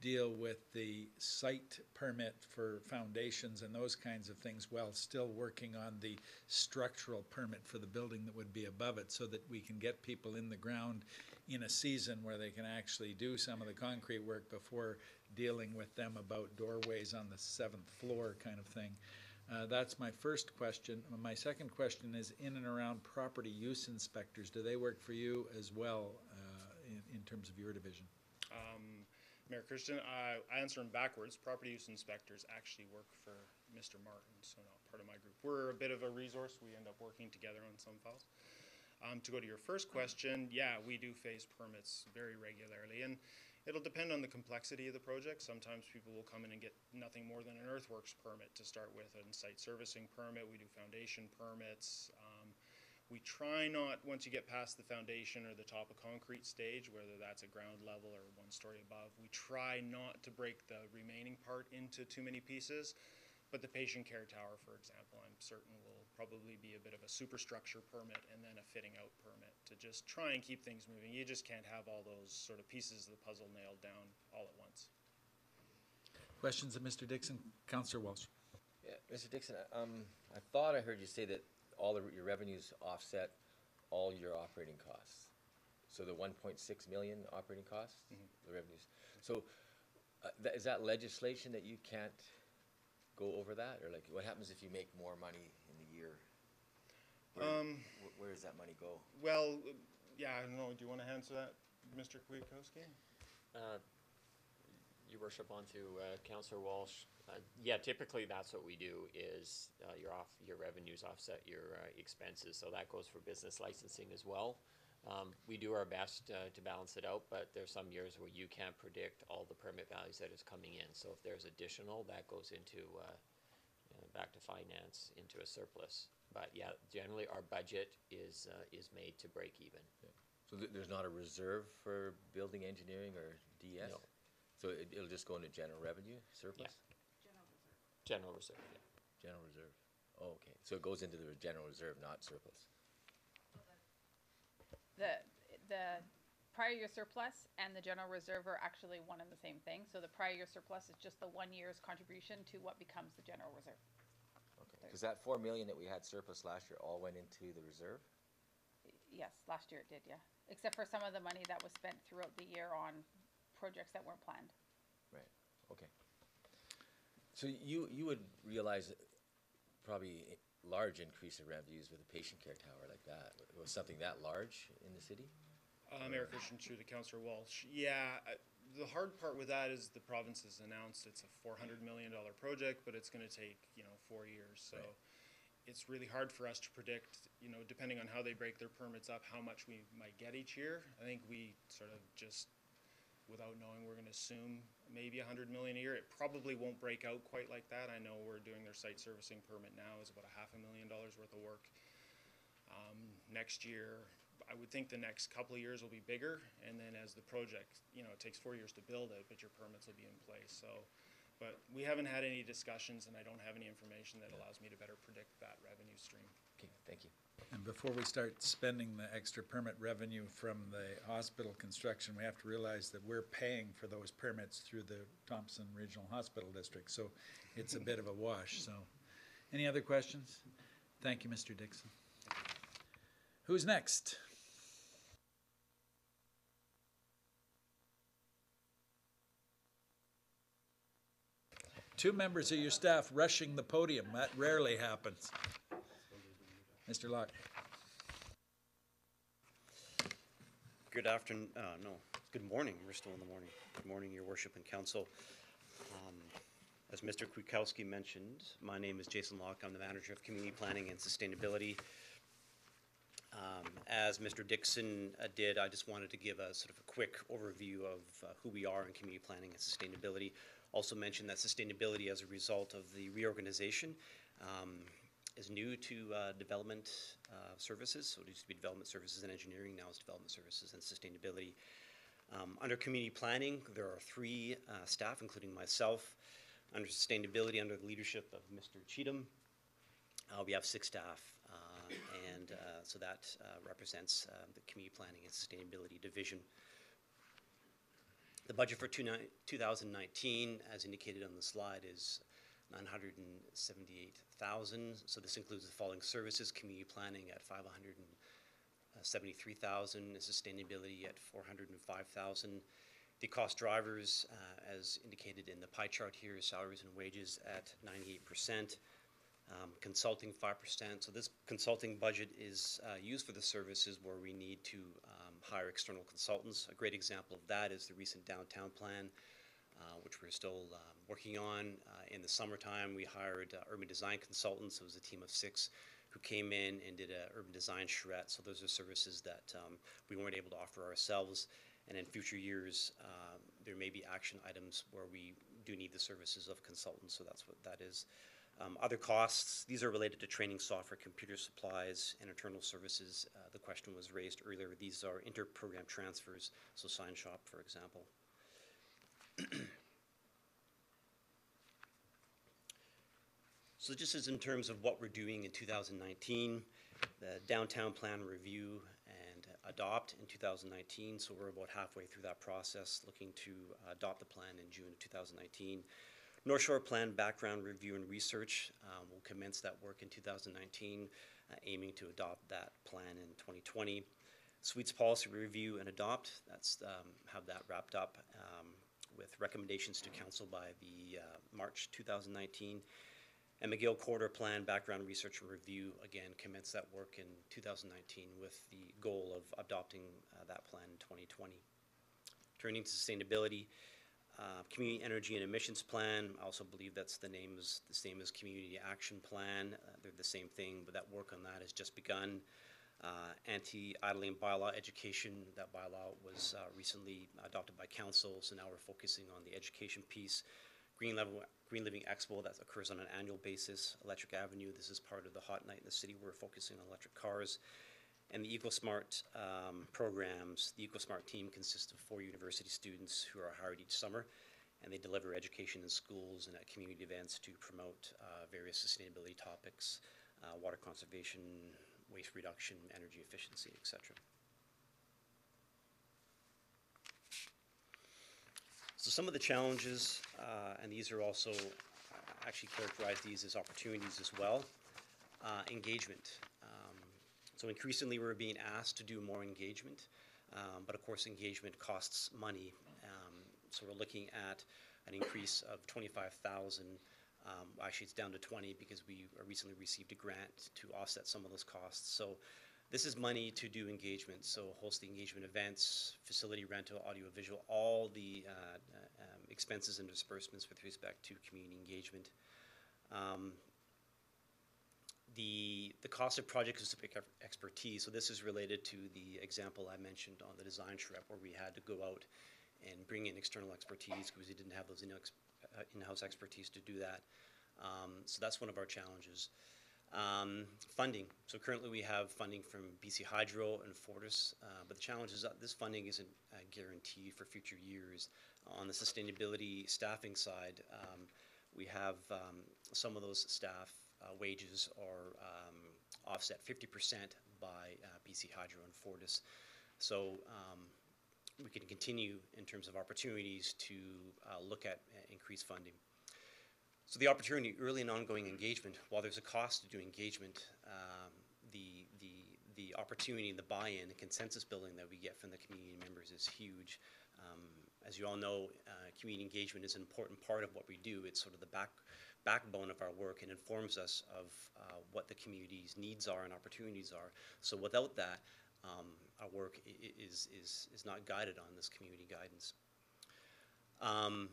deal with the site permit for foundations and those kinds of things while still working on the structural permit for the building that would be above it so that we can get people in the ground in a season where they can actually do some of the concrete work before dealing with them about doorways on the seventh floor kind of thing. Uh, that's my first question. My second question is in and around property use inspectors. Do they work for you as well uh, in, in terms of your division? Um, Mayor Christian, I, I answer them backwards. Property use inspectors actually work for Mr. Martin, so not part of my group. We're a bit of a resource. We end up working together on some files. Um, to go to your first question, yeah, we do face permits very regularly, and it'll depend on the complexity of the project. Sometimes people will come in and get nothing more than an earthworks permit to start with, and site servicing permit. We do foundation permits. Um, we try not, once you get past the foundation or the top of concrete stage, whether that's at ground level or one story above, we try not to break the remaining part into too many pieces. But the patient care tower, for example, I'm certain will probably be a bit of a superstructure permit and then a fitting out permit to just try and keep things moving. You just can't have all those sort of pieces of the puzzle nailed down all at once. Questions of Mr. Dixon? Councillor Walsh. Yeah, Mr. Dixon, um, I thought I heard you say that all the, your revenues offset all your operating costs. So the one point six million operating costs, the revenues. So, uh, tha- is that legislation that you can't go over that, or like, what happens if you make more money in the year? Where, Um, wh- where does that money go? Well, uh, yeah, I don't know. Do you want to answer that, Mr. Kwiatkowski? Uh, Your worship, on to uh, Councillor Walsh. Uh, Yeah, typically that's what we do is uh, your off, your revenues offset your uh, expenses, so that goes for business licensing as well. Um, We do our best uh, to balance it out, but there's some years where you can't predict all the permit values that is coming in. So if there's additional, that goes into, uh, uh, back to finance, into a surplus. But yeah, generally our budget is, uh, is made to break even. So th- there's not a reserve for building engineering or DS? No. So it, it'll just go into general revenue surplus? Yeah. General reserve, yeah. General reserve. Oh, okay. So it goes into the general reserve, not surplus. The, the prior year surplus and the general reserve are actually one and the same thing. So the prior year surplus is just the one year's contribution to what becomes the general reserve. Okay. Because that four million that we had surplus last year all went into the reserve? Yes, last year it did, yeah. Except for some of the money that was spent throughout the year on projects that weren't planned. Right, okay. So you, you would realize probably a large increase in revenues with a patient care tower like that. Was something that large in the city? Uh, Mayor Christian through the Councillor Walsh. Yeah, uh, the hard part with that is the province has announced it's a four hundred million dollar project, but it's gonna take, you know, four years, so. Right. It's really hard for us to predict, you know, depending on how they break their permits up, how much we might get each year. I think we sort of just, without knowing, we're gonna assume maybe a hundred million a year. It probably won't break out quite like that. I know we're doing their site servicing permit now is about a half a million dollars worth of work. Um, next year, I would think the next couple of years will be bigger, and then as the project, you know, it takes four years to build it, but your permits will be in place, so. But we haven't had any discussions, and I don't have any information that allows me to better predict that revenue stream. Okay, thank you. And before we start spending the extra permit revenue from the hospital construction, we have to realize that we're paying for those permits through the Thompson Regional Hospital District, so it's a bit of a wash, so. Any other questions? Thank you, Mr. Dixon. Who's next? two members of your staff rushing the podium. That rarely happens. Mr. Locke. Good afternoon, uh, no, good morning, we're still in the morning. Good morning, your worship and council. Um, As Mr. Kwiatkowski mentioned, my name is Jason Locke, I'm the manager of community planning and sustainability. Um, As Mr. Dixon uh, did, I just wanted to give a sort of a quick overview of uh, who we are in community planning and sustainability. Also mentioned that sustainability as a result of the reorganization um, is new to uh, development uh, services. So it used to be development services and engineering, now it's development services and sustainability. Um, Under community planning, there are three uh, staff, including myself. Under sustainability, under the leadership of Mr. Cheetham, uh, we have six staff, uh, and uh, so that represents the Community Planning and Sustainability Division. The budget for two 2019, as indicated on the slide, is 978,000. So this includes the following services: community planning at 573,000, sustainability at 405,000. The cost drivers, uh, as indicated in the pie chart here, is salaries and wages at 98%. Um, consulting five percent. So this consulting budget is uh, used for the services where we need to um, hire external consultants. A great example of that is the recent downtown plan, uh, which we're still um, working on. Uh, in the summertime, we hired uh, urban design consultants. It was a team of six who came in and did a urban design charrette. So those are services that um, we weren't able to offer ourselves. And in future years, um, there may be action items where we do need the services of consultants. So that's what that is. Um, Other costs, these are related to training software, computer supplies, and internal services. Uh, The question was raised earlier. These are inter-program transfers, so Sign Shop, for example. So just as in terms of what we're doing in 2019, the downtown plan review and adopt in 2019. So we're about halfway through that process, looking to adopt the plan in June of 2019. North Shore Plan background review and research, um, we'll commence that work in 2019, uh, aiming to adopt that plan in 2020. Suites policy review and adopt, that's, um, have that wrapped up, um, with recommendations to council by the, uh, March 2019. And McGill Corridor Plan background research and review, again, commenced that work in 2019 with the goal of adopting, uh, that plan in 2020. Turning to sustainability, uh, Community Energy and Emissions Plan, I also believe that's the name is the same as Community Action Plan. Uh, They're the same thing, but that work on that has just begun. Uh, Anti-idling bylaw education, that bylaw was uh, recently adopted by council, so now we're focusing on the education piece. Green Level, Green Living Expo, that occurs on an annual basis. Electric Avenue, this is part of the Hot Night in the City, we're focusing on electric cars. And the EcoSmart um, programs, the EcoSmart team consists of four university students who are hired each summer, and they deliver education in schools and at community events to promote uh, various sustainability topics, uh, water conservation, waste reduction, energy efficiency, etc. So some of the challenges, uh, and these are also, I actually characterize these as opportunities as well. Uh, engagement. Um, so increasingly, we're being asked to do more engagement, um, but of course, engagement costs money. Um, so we're looking at an increase of twenty-five thousand. Um, actually, it's down to twenty because we recently received a grant to offset some of those costs. So this is money to do engagement. So host the engagement events, facility rental, audiovisual, all the uh, uh, um, expenses and disbursements with respect to community engagement. Um, the, the cost of project-specific expertise, so this is related to the example I mentioned on the design trip where we had to go out and bring in external expertise because we didn't have those uh, in-house expertise to do that. Um, so that's one of our challenges. Um, funding. So currently we have funding from BC Hydro and Fortis, uh, but the challenge is that this funding isn't uh, guaranteed for future years. On the sustainability staffing side, um, we have um, some of those staff uh, wages are um, offset 50% by uh, BC Hydro and Fortis. So um, we can continue in terms of opportunities to uh, look at uh, increased funding. So the opportunity, early and ongoing engagement, while there's a cost to do engagement, um, the, the, the opportunity, and the buy-in, the consensus building that we get from the community members is huge. Um, As you all know, uh, community engagement is an important part of what we do. It's sort of the back, backbone of our work and informs us of uh, what the community's needs are and opportunities are. So without that, um, our work is, is, is not guided on this community guidance. Um,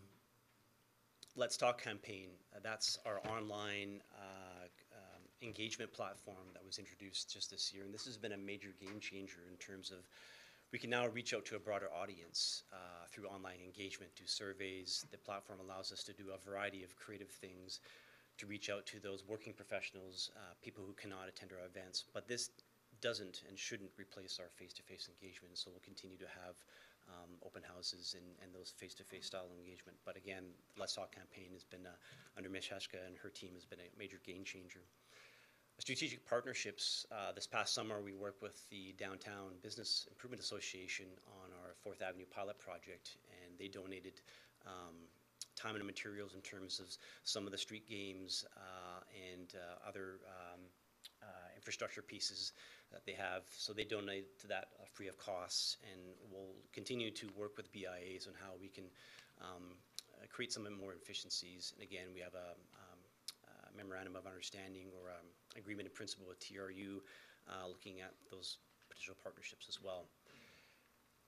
Let's Talk campaign, uh, that's our online uh, um, engagement platform that was introduced just this year. And this has been a major game changer in terms of, we can now reach out to a broader audience uh, through online engagement, do surveys. The platform allows us to do a variety of creative things to reach out to those working professionals, uh, people who cannot attend our events. But this doesn't and shouldn't replace our face-to-face engagement, so we'll continue to have um, open houses and, and those face-to-face style engagement. But again, Let's Talk campaign has been, uh, under Ms. Heshka and her team, has been a major game changer. Strategic partnerships, uh, this past summer, we worked with the Downtown Business Improvement Association on our Fourth Avenue pilot project, and they donated um, time and materials in terms of some of the street games uh, and uh, other um, infrastructure pieces that they have. So they donate to that uh, free of costs, and we'll continue to work with BIAs on how we can um, uh, create some more efficiencies. And again, we have a um, uh, memorandum of understanding or um, agreement in principle with TRU, uh, looking at those potential partnerships as well.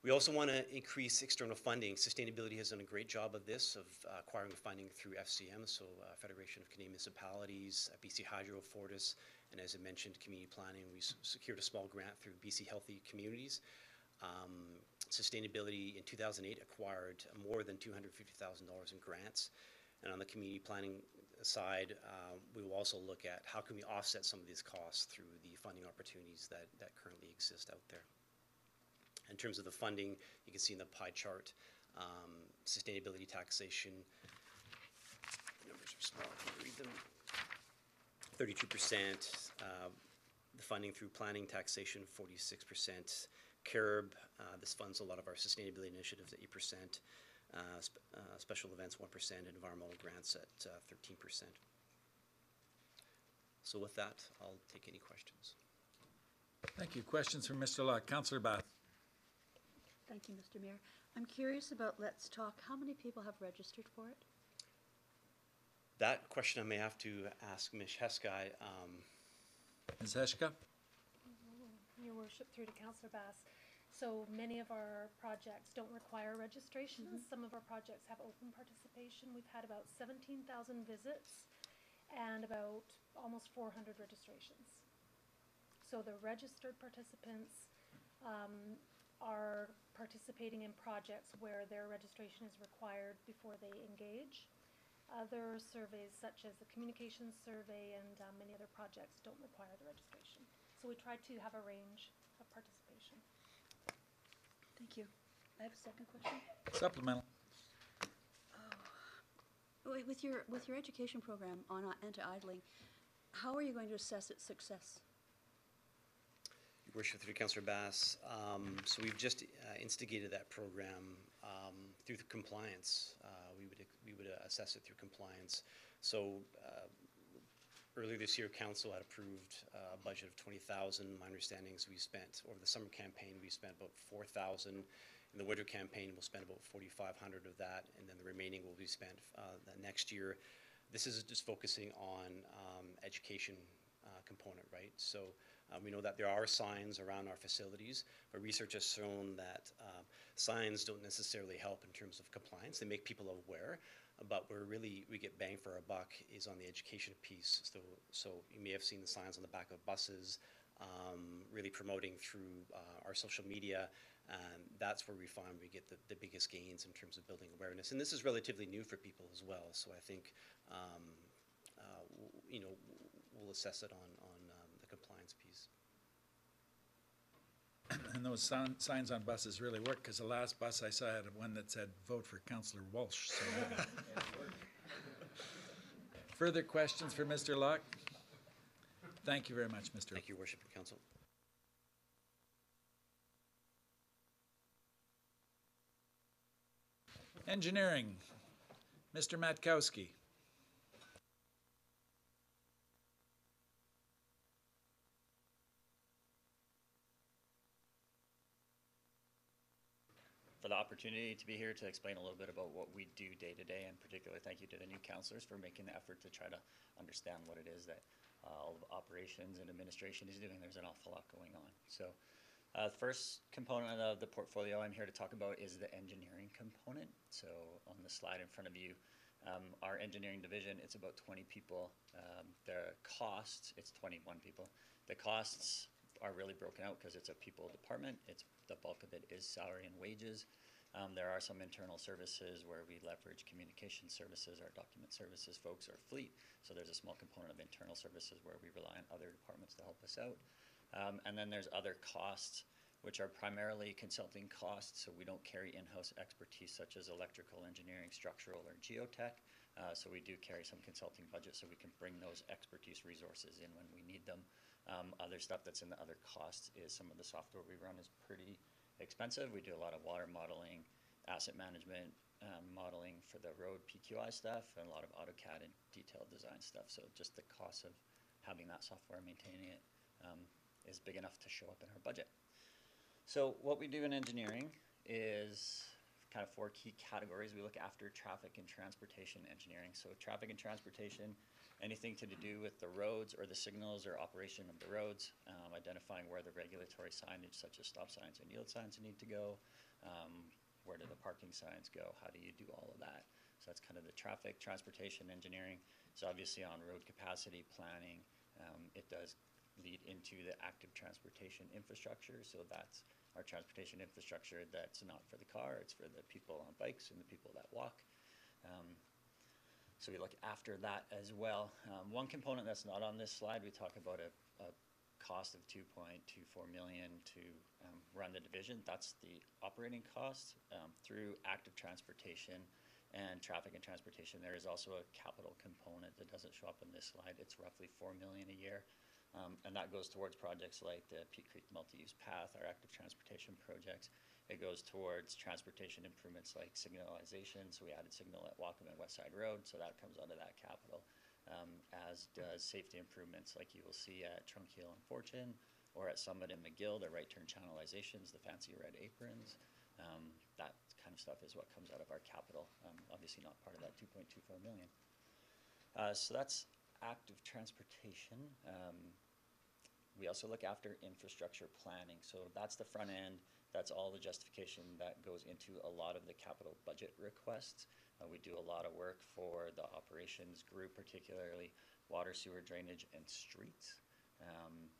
We also want to increase external funding. Sustainability has done a great job of this, of uh, acquiring funding through FCM, so uh, Federation of Canadian Municipalities, uh, BC Hydro, Fortis, and as I mentioned, community planning. We secured a small grant through BC Healthy Communities. Um, sustainability in 2008 acquired more than $250,000 in grants. And on the community planning side, uh, we will also look at how can we offset some of these costs through the funding opportunities that, that currently exist out there. In terms of the funding, you can see in the pie chart, um, sustainability taxation, the numbers are small, I can't read them. Thirty-two percent, uh, the funding through planning taxation, forty-six percent. CARB, uh, this funds a lot of our sustainability initiatives at eight percent. Uh, sp- uh, special events, one percent, environmental grants at uh, thirteen percent. So with that, I'll take any questions. Thank you. Questions from Mr. Locke? Councillor Bass? Thank you, Mr. Mayor. I'm curious about Let's Talk. How many people have registered for it? That question I may have to ask Ms. Heshka. Um, Ms. Heshka? Your worship, through to Councillor Bass. So many of our projects don't require registrations. Some of our projects have open participation. We've had about seventeen thousand visits and about almost four hundred registrations. So the registered participants um, are participating in projects where their registration is required before they engage. Other surveys, such as the communications survey and um, many other projects, don't require the registration. So we try to have a range of participation. Thank you. I have a second question. Supplemental. Wait, With your, with your education program on uh, anti-idling, how are you going to assess its success? Your Worship, through Councillor Bass, um, so we've just uh, instigated that program um, through the compliance. Uh, We would, we would uh, assess it through compliance. So uh, earlier this year, council had approved uh, a budget of twenty thousand. My understanding is we spent, over the summer campaign, we spent about four thousand. In the winter campaign, we'll spend about forty-five hundred of that, and then the remaining will be spent uh, the next year. This is just focusing on um, education uh, component, right? So uh, we know that there are signs around our facilities, but research has shown that um, signs don't necessarily help in terms of compliance. They make people aware, but where really we get bang for our buck is on the education piece. So, so you may have seen the signs on the back of buses, um, really promoting through uh, our social media. And that's where we find we get the, the biggest gains in terms of building awareness. And this is relatively new for people as well. So I think, um, uh, you know, we'll assess it on, on compliance piece. And those sign- signs on buses really work, because the last bus I saw had one that said, vote for Councillor Walsh. So Further questions for Mr. Locke? Thank you very much, Mr. Thank you, Worship and Council. Engineering, Mr. Matkowski. The opportunity to be here to explain a little bit about what we do day to day. And particularly, thank you to the new councillors for making the effort to try to understand what it is that uh, all of operations and administration is doing. There's an awful lot going on. So, uh, the first component of the portfolio I'm here to talk about is the engineering component. So, on the slide in front of you, um, our engineering division, it's about 20 people. Um, the costs, it's 21 people. The costs are really broken out because it's a people department. It's the bulk of it is salary and wages. Um, there are some internal services where we leverage communication services, our document services folks, our fleet. So there's a small component of internal services where we rely on other departments to help us out. Um, and then there's other costs, which are primarily consulting costs. So we don't carry in-house expertise such as electrical engineering, structural, or geotech. Uh, so we do carry some consulting budget so we can bring those expertise resources in when we need them. Um, other stuff that's in the other costs is some of the software we run is pretty expensive. We do a lot of water modeling, asset management um, modeling for the road PQI stuff, and a lot of AutoCAD and detailed design stuff. So just the cost of having that software, maintaining it, um, is big enough to show up in our budget. So what we do in engineering is four key categories. We look after traffic and transportation engineering. So traffic and transportation anything to do with the roads or the signals or operation of the roads, um, identifying where the regulatory signage such as stop signs and yield signs need to go, um, where do the parking signs go, how do you do all of that? So that's kind of the traffic, transportation, engineering. So obviously on road capacity planning, um, it does lead into the active transportation infrastructure. So that's our transportation infrastructure that's not for the car, it's for the people on bikes and the people that walk. Um, so we look after that as well. Um, one component that's not on this slide, we talk about a, a cost of 2.24 million to um, run the division. That's the operating cost um, through active transportation and traffic and transportation. There is also a capital component that doesn't show up in this slide. It's roughly 4 million a year. Um, and that goes towards projects like the Peak Creek Multi-Use Path, our active transportation projects, it goes towards transportation improvements like signalization. So we added signal at Wacom and Westsyde Road, so that comes out of that capital. Um, as does safety improvements like you will see at Tranquille and Fortune or at Summit and McGill, the right turn channelizations, the fancy red aprons. Um, that kind of stuff is what comes out of our capital. Um, obviously not part of that 2.24 million. Uh, so that's active transportation. Um, we also look after infrastructure planning. So that's the front end. That's all the justification that goes into a lot of the capital budget requests. Uh, we do a lot of work for the operations group, particularly water, sewer, drainage, and streets, um,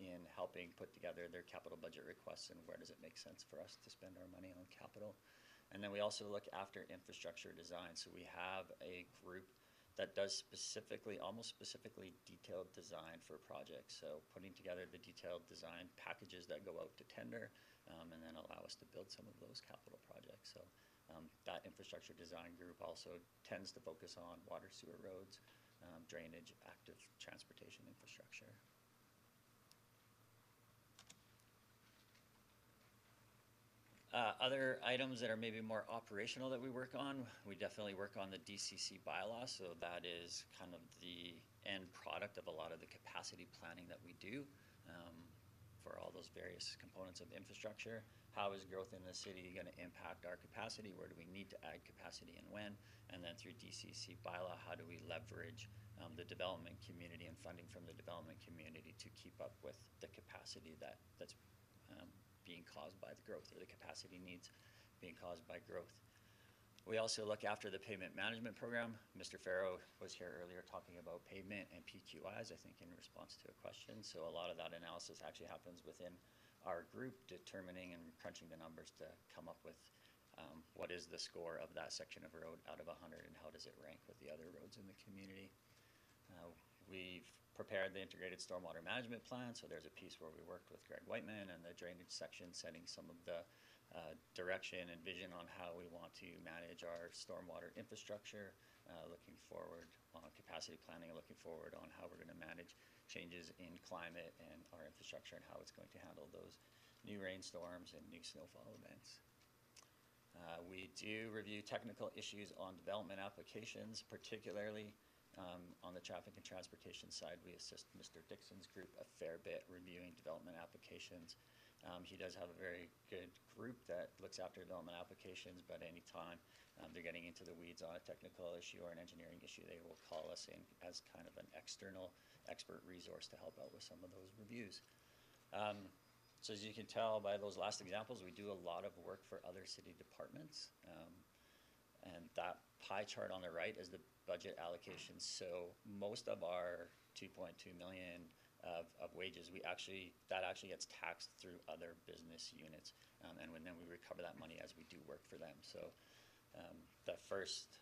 in helping put together their capital budget requests and where does it make sense for us to spend our money on capital. And then we also look after infrastructure design. So we have a group that does specifically, almost specifically detailed design for projects. So putting together the detailed design packages that go out to tender um, and then allow us to build some of those capital projects. So um, that infrastructure design group also tends to focus on water, sewer roads, um, drainage, active transportation infrastructure. Uh, other items that are maybe more operational that we work on, we definitely work on the DCC bylaw. So that is kind of the end product of a lot of the capacity planning that we do um, for all those various components of infrastructure. How is growth in the city going to impact our capacity? Where do we need to add capacity and when? And then through DCC bylaw, how do we leverage um, the development community and funding from the development community to keep up with the capacity that that's being caused by the growth or the capacity needs being caused by growth. We also look after the pavement management program. Mr. Farrow was here earlier talking about pavement and PQIs, I think in response to a question. So a lot of that analysis actually happens within our group, determining and crunching the numbers to come up with um, what is the score of that section of road out of 100 and how does it rank with the other roads in the community. Uh, we've prepared the integrated stormwater management plan. So there's a piece where we worked with Greg Wightman and the drainage section, setting some of the uh, direction and vision on how we want to manage our stormwater infrastructure, uh, looking forward on capacity planning looking forward on how we're going to manage changes in climate and our infrastructure and how it's going to handle those new rainstorms and new snowfall events. Uh, we do review technical issues on development applications, particularly um, on the traffic and transportation side, we assist Mr. Dixon's group a fair bit reviewing development applications. Um, he does have a very good group that looks after development applications, but anytime um, they're getting into the weeds on a technical issue or an engineering issue, they will call us in as kind of an external expert resource to help out with some of those reviews. Um, so as you can tell by those last examples, we do a lot of work for other city departments. Um, and that pie chart on the right is the budget allocation. So most of our 2.2 million of, of wages, we actually, that actually gets taxed through other business units. Um, and when, then we recover that money as we do work for them. So um, the first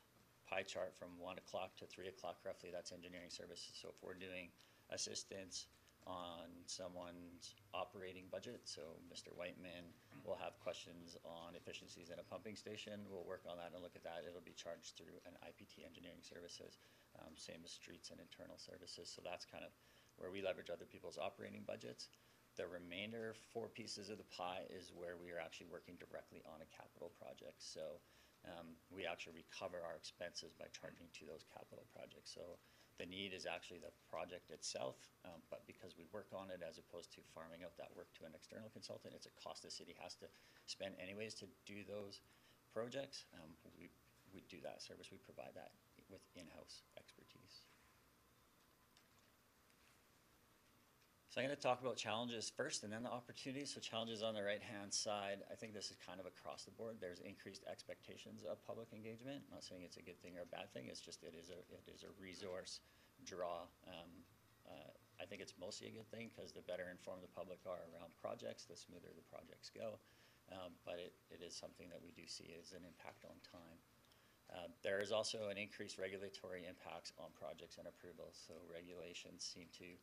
pie chart from one o'clock to three o'clock roughly, that's engineering services. So if we're doing assistance on someone's operating budget, so Mr. Wightman will have questions on efficiencies in a pumping station, we'll work on that and look at that. It'll be charged through an IPT engineering services, um, same as streets and internal services. So that's kind of where we leverage other people's operating budgets. The remainder four pieces of the pie is where we are actually working directly on a capital project. So um, we actually recover our expenses by charging to those capital projects. So the need is actually the project itself, um, but because we work on it as opposed to farming out that work to an external consultant, it's a cost the city has to spend anyways to do those projects. Um, we, we do that service, we provide that with in-house expertise. So I'm going to talk about challenges first and then the opportunities. So challenges on the right-hand side, I think this is kind of across the board. There's increased expectations of public engagement. I'm not saying it's a good thing or a bad thing. It's just it is a it is a resource draw. Um, uh, I think it's mostly a good thing because the better informed the public are around projects, the smoother the projects go. Um, but it, it is something that we do see as an impact on time. Uh, there is also an increased regulatory impacts on projects and approvals. So regulations seem to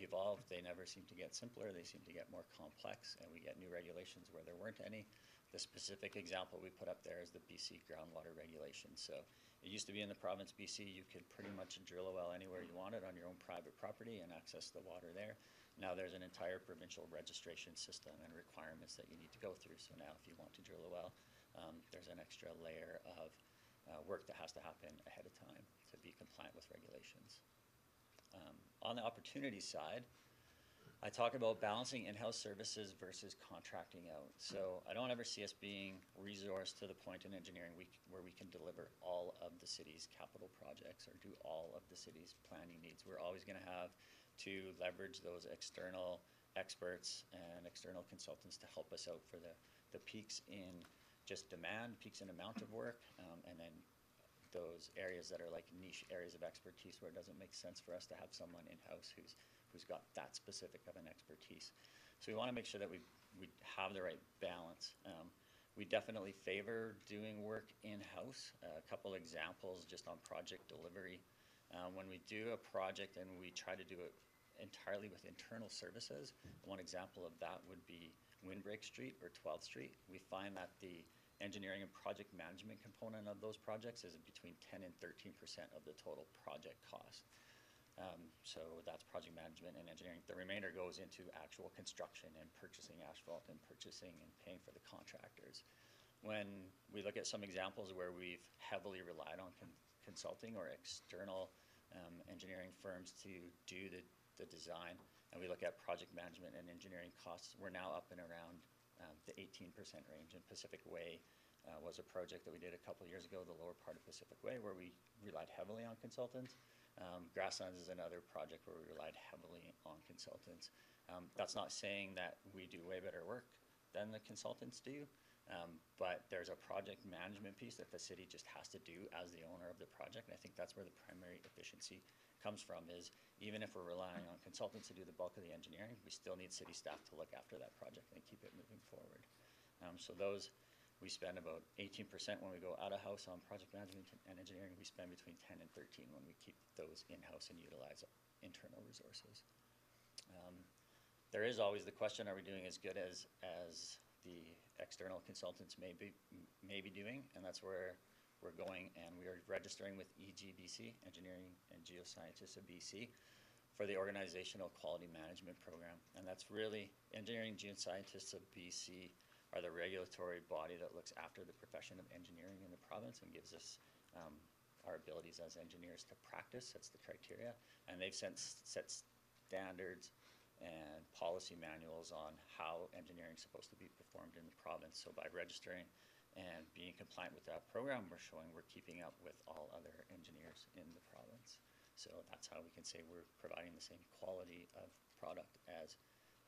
evolve. They never seem to get simpler. They seem to get more complex, and we get new regulations where there weren't any. The specific example we put up there is the BC groundwater regulation. So it used to be in the province BC, you could pretty much drill a well anywhere you wanted on your own private property and access the water there. Now there's an entire provincial registration system and requirements that you need to go through. So now if you want to drill a well, um, there's an extra layer of uh, work that has to happen ahead of time to be compliant with regulations. Um, on the opportunity side, I talk about balancing in-house services versus contracting out. So I don't ever see us being resourced to the point in engineering we, where we can deliver all of the city's capital projects or do all of the city's planning needs. We're always going to have to leverage those external experts and external consultants to help us out for the, the peaks in just demand, peaks in amount of work, um, and then those areas that are like niche areas of expertise where it doesn't make sense for us to have someone in-house who's, who's got that specific of an expertise. So we want to make sure that we, we have the right balance. Um, we definitely favor doing work in-house. a couple examples just on project delivery. Um, when we do a project and we try to do it entirely with internal services, one example of that would be Windbreak Street or 12th Street. We find that the engineering and project management component of those projects is between 10 and 13 percent of the total project cost. Um, so that's project management and engineering. The remainder goes into actual construction and purchasing asphalt and purchasing and paying for the contractors. When we look at some examples where we've heavily relied on con consulting or external um, engineering firms to do the, the design, and we look at project management and engineering costs, we're now up and around um, the 18% range. And Pacific Way uh, was a project that we did a couple years ago, the lower part of Pacific Way, where we relied heavily on consultants. Um, Grasslands is another project where we relied heavily on consultants. Um, that's not saying that we do way better work than the consultants do, um, but there's a project management piece that the city just has to do as the owner of the project. And I think that's where the primary efficiency comes from is even if we're relying on consultants to do the bulk of the engineering, we still need city staff to look after that project and keep it moving forward. Um, so those, we spend about 18% when we go out of house on project management and engineering. We spend between 10 and 13 when we keep those in-house and utilize internal resources. Um, there is always the question, are we doing as good as, as the external consultants may be, may be doing? And that's where we're going and we are registering with EGBC, Engineering and Geoscientists of BC, for the Organizational Quality Management Program. And that's really, Engineering Geoscientists of BC are the regulatory body that looks after the profession of engineering in the province and gives us um, our abilities as engineers to practice, that's the criteria, and they've set, set standards and policy manuals on how engineering is supposed to be performed in the province. So by registering and being compliant with that program, we're showing we're keeping up with all other engineers in the province. So that's how we can say we're providing the same quality of product as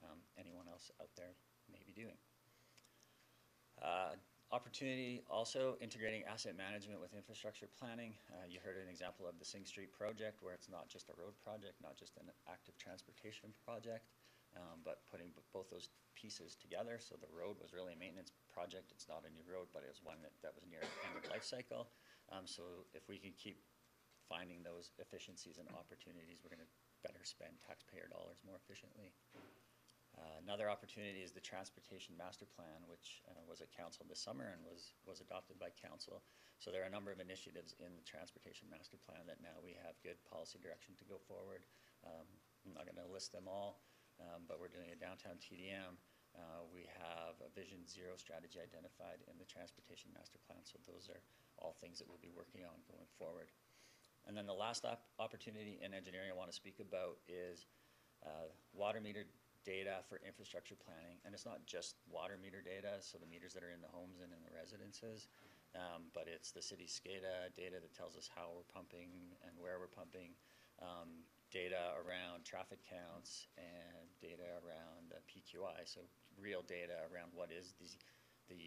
um, anyone else out there may be doing. Uh, Opportunity also integrating asset management with infrastructure planning. Uh, you heard an example of the Singh Street project where it's not just a road project, not just an active transportation project, um, but putting both those pieces together. So the road was really a maintenance project. It's not a new road, but it was one that, that was near end of life cycle. Um, so if we can keep finding those efficiencies and opportunities, we're gonna better spend taxpayer dollars more efficiently. Uh, Another opportunity is the Transportation Master Plan, which uh, was at council this summer and was, was adopted by council. So there are a number of initiatives in the Transportation Master Plan that now we have good policy direction to go forward. Um, I'm not gonna list them all, um, but we're doing a downtown TDM. Uh, We have a Vision Zero strategy identified in the Transportation Master Plan, so those are all things that we'll be working on going forward. And then the last op- opportunity in engineering I want to speak about is uh, water meter data for infrastructure planning. And it's not just water meter data, so the meters that are in the homes and in the residences, um, but it's the city SCADA data that tells us how we're pumping and where we're pumping, um, data around traffic counts and data around uh, PQI, so real data around what is the, the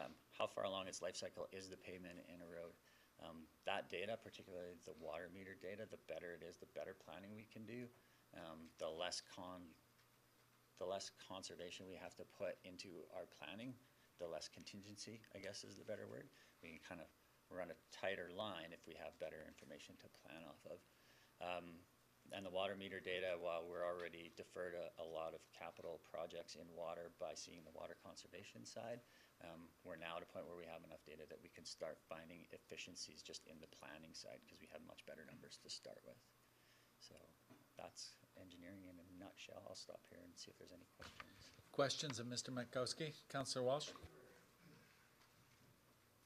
um, how far along its life cycle is the pavement in a road. Um, that data, particularly the water meter data, the better it is, the better planning we can do. Um, the less con, the less conservation we have to put into our planning, the less contingency, I guess is the better word. We can kind of run a tighter line if we have better information to plan off of. Um, and the water meter data, while we're already deferred a, a lot of capital projects in water by seeing the water conservation side, um, we're now at a point where we have enough data that we can start finding efficiencies just in the planning side because we have much better numbers to start with. So that's engineering in a nutshell. I'll stop here and see if there's any questions. Questions of Mr. Matkowski? Councillor Walsh?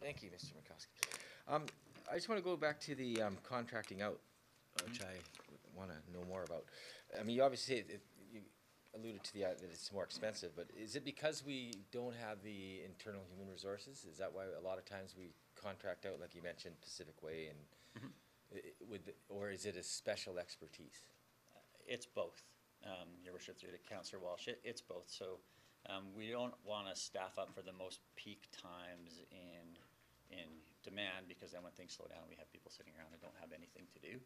Thank you, Mr. McCoskey. Um, I just want to go back to the um, contracting out, which I want to know more about. I mean, you obviously, it- it- you alluded to the, uh, that it's more expensive, but is it because we don't have the internal human resources? Is that why a lot of times we contract out, like you mentioned, Pacific Way and, i- i- with, the- or is it a special expertise? It's both. Um, Your worship through to Councillor Walsh, it, it's both. So um, we don't want to staff up for the most peak times in, in demand because then when things slow down, we have people sitting around who don't have anything to do.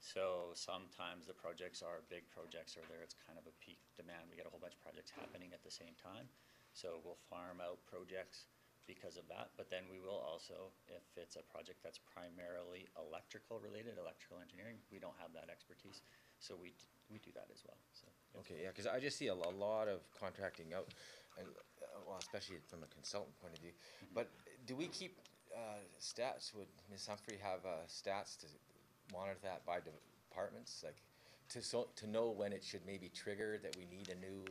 So sometimes the projects are big projects or there it's kind of a peak demand. We get a whole bunch of projects happening at the same time. So we'll farm out projects because of that. But then we will also, if it's a project that's primarily electrical related, electrical engineering, we don't have that expertise. So we, d- we do that as well, so. it's Okay, yeah, because I just see a, lo- lot of contracting out, and, uh, well, especially from a consultant point of view. But do we keep, uh, stats, would Ms. Humphrey have, uh, stats to monitor that by departments, like, to so, to know when it should maybe trigger that we need a new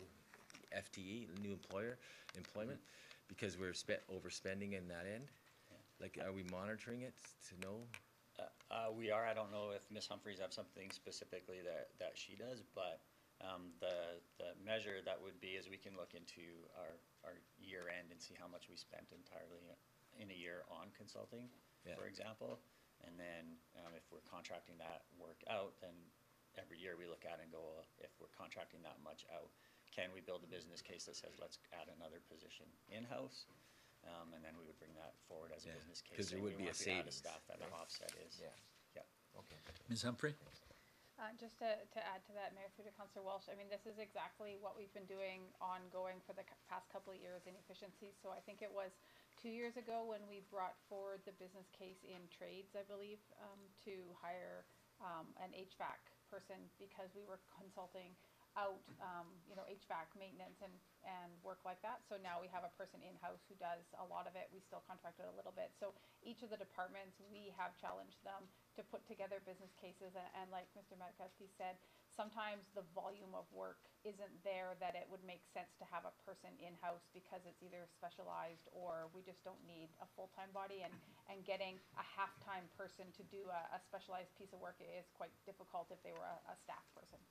FTE, new employer, employment? Because we're spent, overspending in that end? Like, are we monitoring it to know? Uh, uh, we are, I don't know if Ms. Humphries have something specifically that, that she does, but, um, the, the measure that would be is we can look into our, our year end and see how much we spent entirely in a year on consulting, Yeah. for example. And then, um, if we're contracting that work out, then every year we look at and go, well, if we're contracting that much out, can we build a business case that says, let's add another position in-house? Um, and then we would bring that forward as a Yeah, business case. 'cause there saying would we be a want to add savings. staff that our offset is. Yeah. Yeah. Okay. Ms. Humphrey? Uh, just to, to add to that, Mayor through to Councillor Walsh, I mean, this is exactly what we've been doing ongoing for the c- past couple of years in efficiency. So I think it was two years ago when we brought forward the business case in trades, I believe, um, to hire, um, an HVAC person because we were consulting out, um, you know, HVAC maintenance and, and work like that. So now we have a person in-house who does a lot of it. We still contract it a little bit. So each of the departments, we have challenged them to put together business cases. And, and like Mr. Matkowski said, sometimes the volume of work isn't there that it would make sense to have a person in-house because it's either specialized or we just don't need a full-time body. And, and getting a half-time person to do a, a specialized piece of work is quite difficult if they were a, a staff person.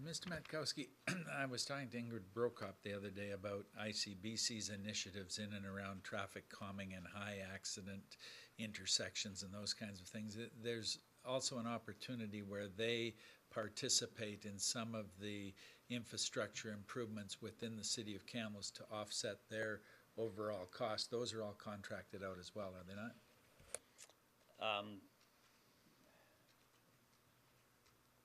Mr. Matkowski, I was talking to Ingrid Brokop the other day about ICBC's initiatives in and around traffic calming and high accident intersections and those kinds of things. There's also an opportunity where they participate in some of the infrastructure improvements within the city of Kamloops to offset their overall cost. Those are all contracted out as well, are they not? Um,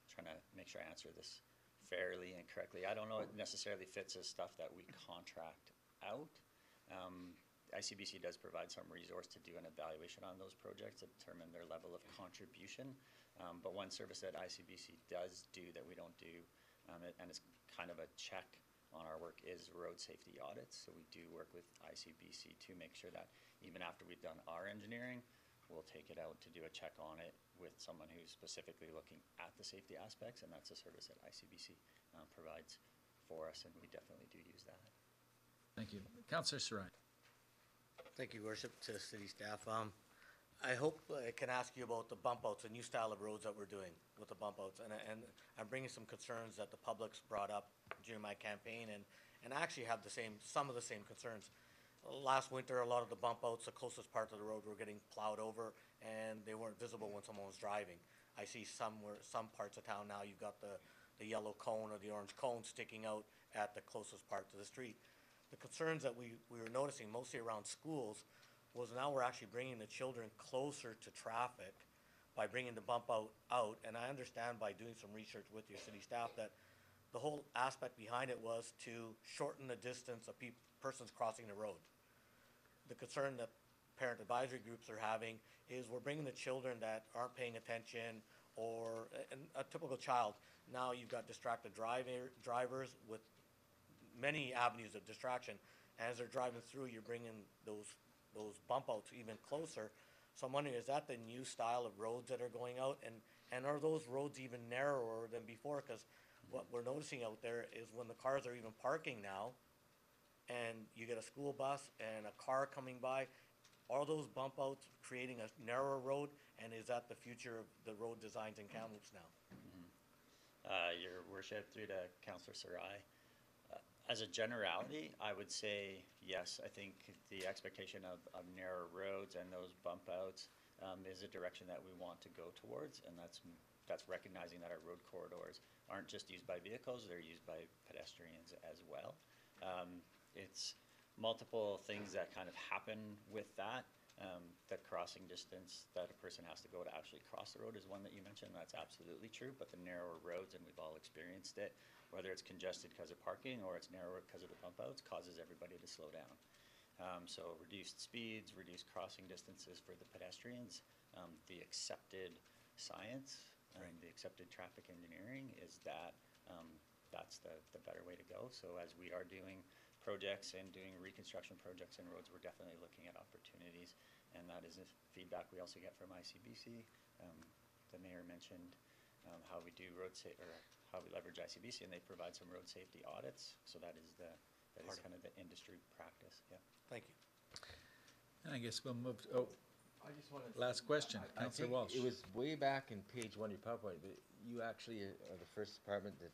trying to make sure I answer this fairly and correctly. I don't know it necessarily fits as stuff that we contract out. Um, ICBC does provide some resource to do an evaluation on those projects to determine their level of contribution. Um, but one service that ICBC does do that we don't do, um, it- and it's kind of a check on our work is road safety audits. So we do work with ICBC to make sure that even after we've done our engineering, we'll take it out to do a check on it with someone who's specifically looking at the safety aspects, and that's a service that ICBC uh, provides for us, and we definitely do use that. Thank you. Councillor Sarai. Thank you, worship, to city staff. Um, I hope I can ask you about the bump outs, the new style of roads that we're doing with the bump outs. And, and I'm bringing some concerns that the public's brought up during my campaign and, and I actually have the same, some of the same concerns. Last winter, a lot of the bump outs, the closest part of the road were getting plowed over and they weren't visible when someone was driving. I see somewhere, some parts of town now, you've got the, the yellow cone or the orange cone sticking out at the closest part to the street. The concerns that we, we were noticing mostly around schools was now we're actually bringing the children closer to traffic by bringing the bump out, out. And I understand by doing some research with your city staff that the whole aspect behind it was to shorten the distance of peop- persons crossing the road. The concern that parent advisory groups are having is we're bringing the children that aren't paying attention or a, a typical child. Now you've got distracted driver, drivers with many avenues of distraction. and As they're driving through, you're bringing those, those bump outs even closer. So I'm wondering, is that the new style of roads that are going out? And, and are those roads even narrower than before? Because what we're noticing out there is when the cars are even parking now, and you get a school bus and a car coming by, are those bump outs creating a narrower road? And is that the future of the road designs in Kamloops now? Uh, Your worship, through to Councillor Sarai. Uh, As a generality, I would say, yes, I think the expectation of, of narrow roads and those bump outs um, is a direction that we want to go towards, and that's, that's recognizing that our road corridors aren't just used by vehicles, they're used by pedestrians as well. Um, It's multiple things that kind of happen with that. Um, the crossing distance that a person has to go to actually cross the road is one that you mentioned. That's absolutely true. But the narrower roads, and we've all experienced it, whether it's congested because of parking or it's narrower because of the bump outs, causes everybody to slow down. Um, so reduced speeds, reduced crossing distances for the pedestrians. Um, the accepted science, um, the accepted traffic engineering is that um, that's the, the better way to go. So as we are doing projects and doing reconstruction projects in roads, we're definitely looking at opportunities. And that is a feedback we also get from ICBC. Um, the mayor mentioned um, how we do road sa- or how we leverage ICBC, and they provide some road safety audits. So that is the that is Part of kind of the industry practice. Yeah. Thank you. And I guess we'll move, to- oh, I just wanted. Last question, I- I Councillor think Walsh. It was way back in page one of your PowerPoint, but you actually are the first department that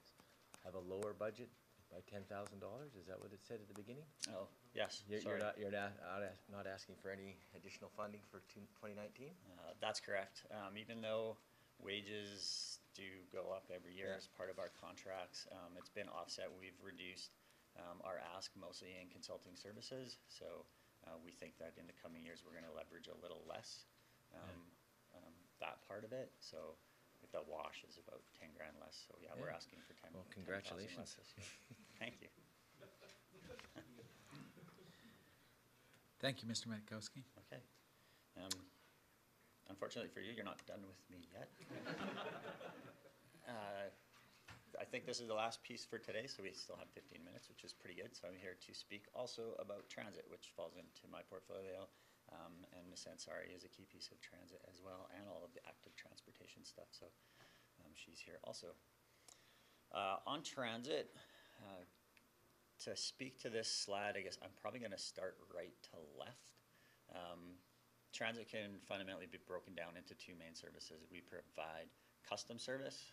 have a lower budget by ten thousand dollars, is that what it said at the beginning? Oh, yes. You're, you're not, you're not, not as- not asking for any additional funding for twenty nineteen? Uh, That's correct. Um, Even though wages do go up every year Yeah. as part of our contracts, um, it's been offset. We've reduced um, our ask mostly in consulting services. So uh, we think that in the coming years, we're going to leverage a little less um, um, that part of it. So the wash is about 10 grand less. So yeah, we're Yeah. asking for 10 Well, 10,000 congratulations. less this year. Thank you. thank you, Mr. Matkowski. Okay. Um, Unfortunately for you, you're not done with me yet. Uh, I think this is the last piece for today, so we still have 15 minutes, which is pretty good. So I'm here to speak also about transit, which falls into my portfolio. Um, And Ms. Ansari is a key piece of transit as well, and all of the active transportation stuff. So um, she's here also. Uh, On transit, uh, to speak to this slide, I guess I'm probably going to start right to left. Um, Transit can fundamentally be broken down into two main services. We provide custom service,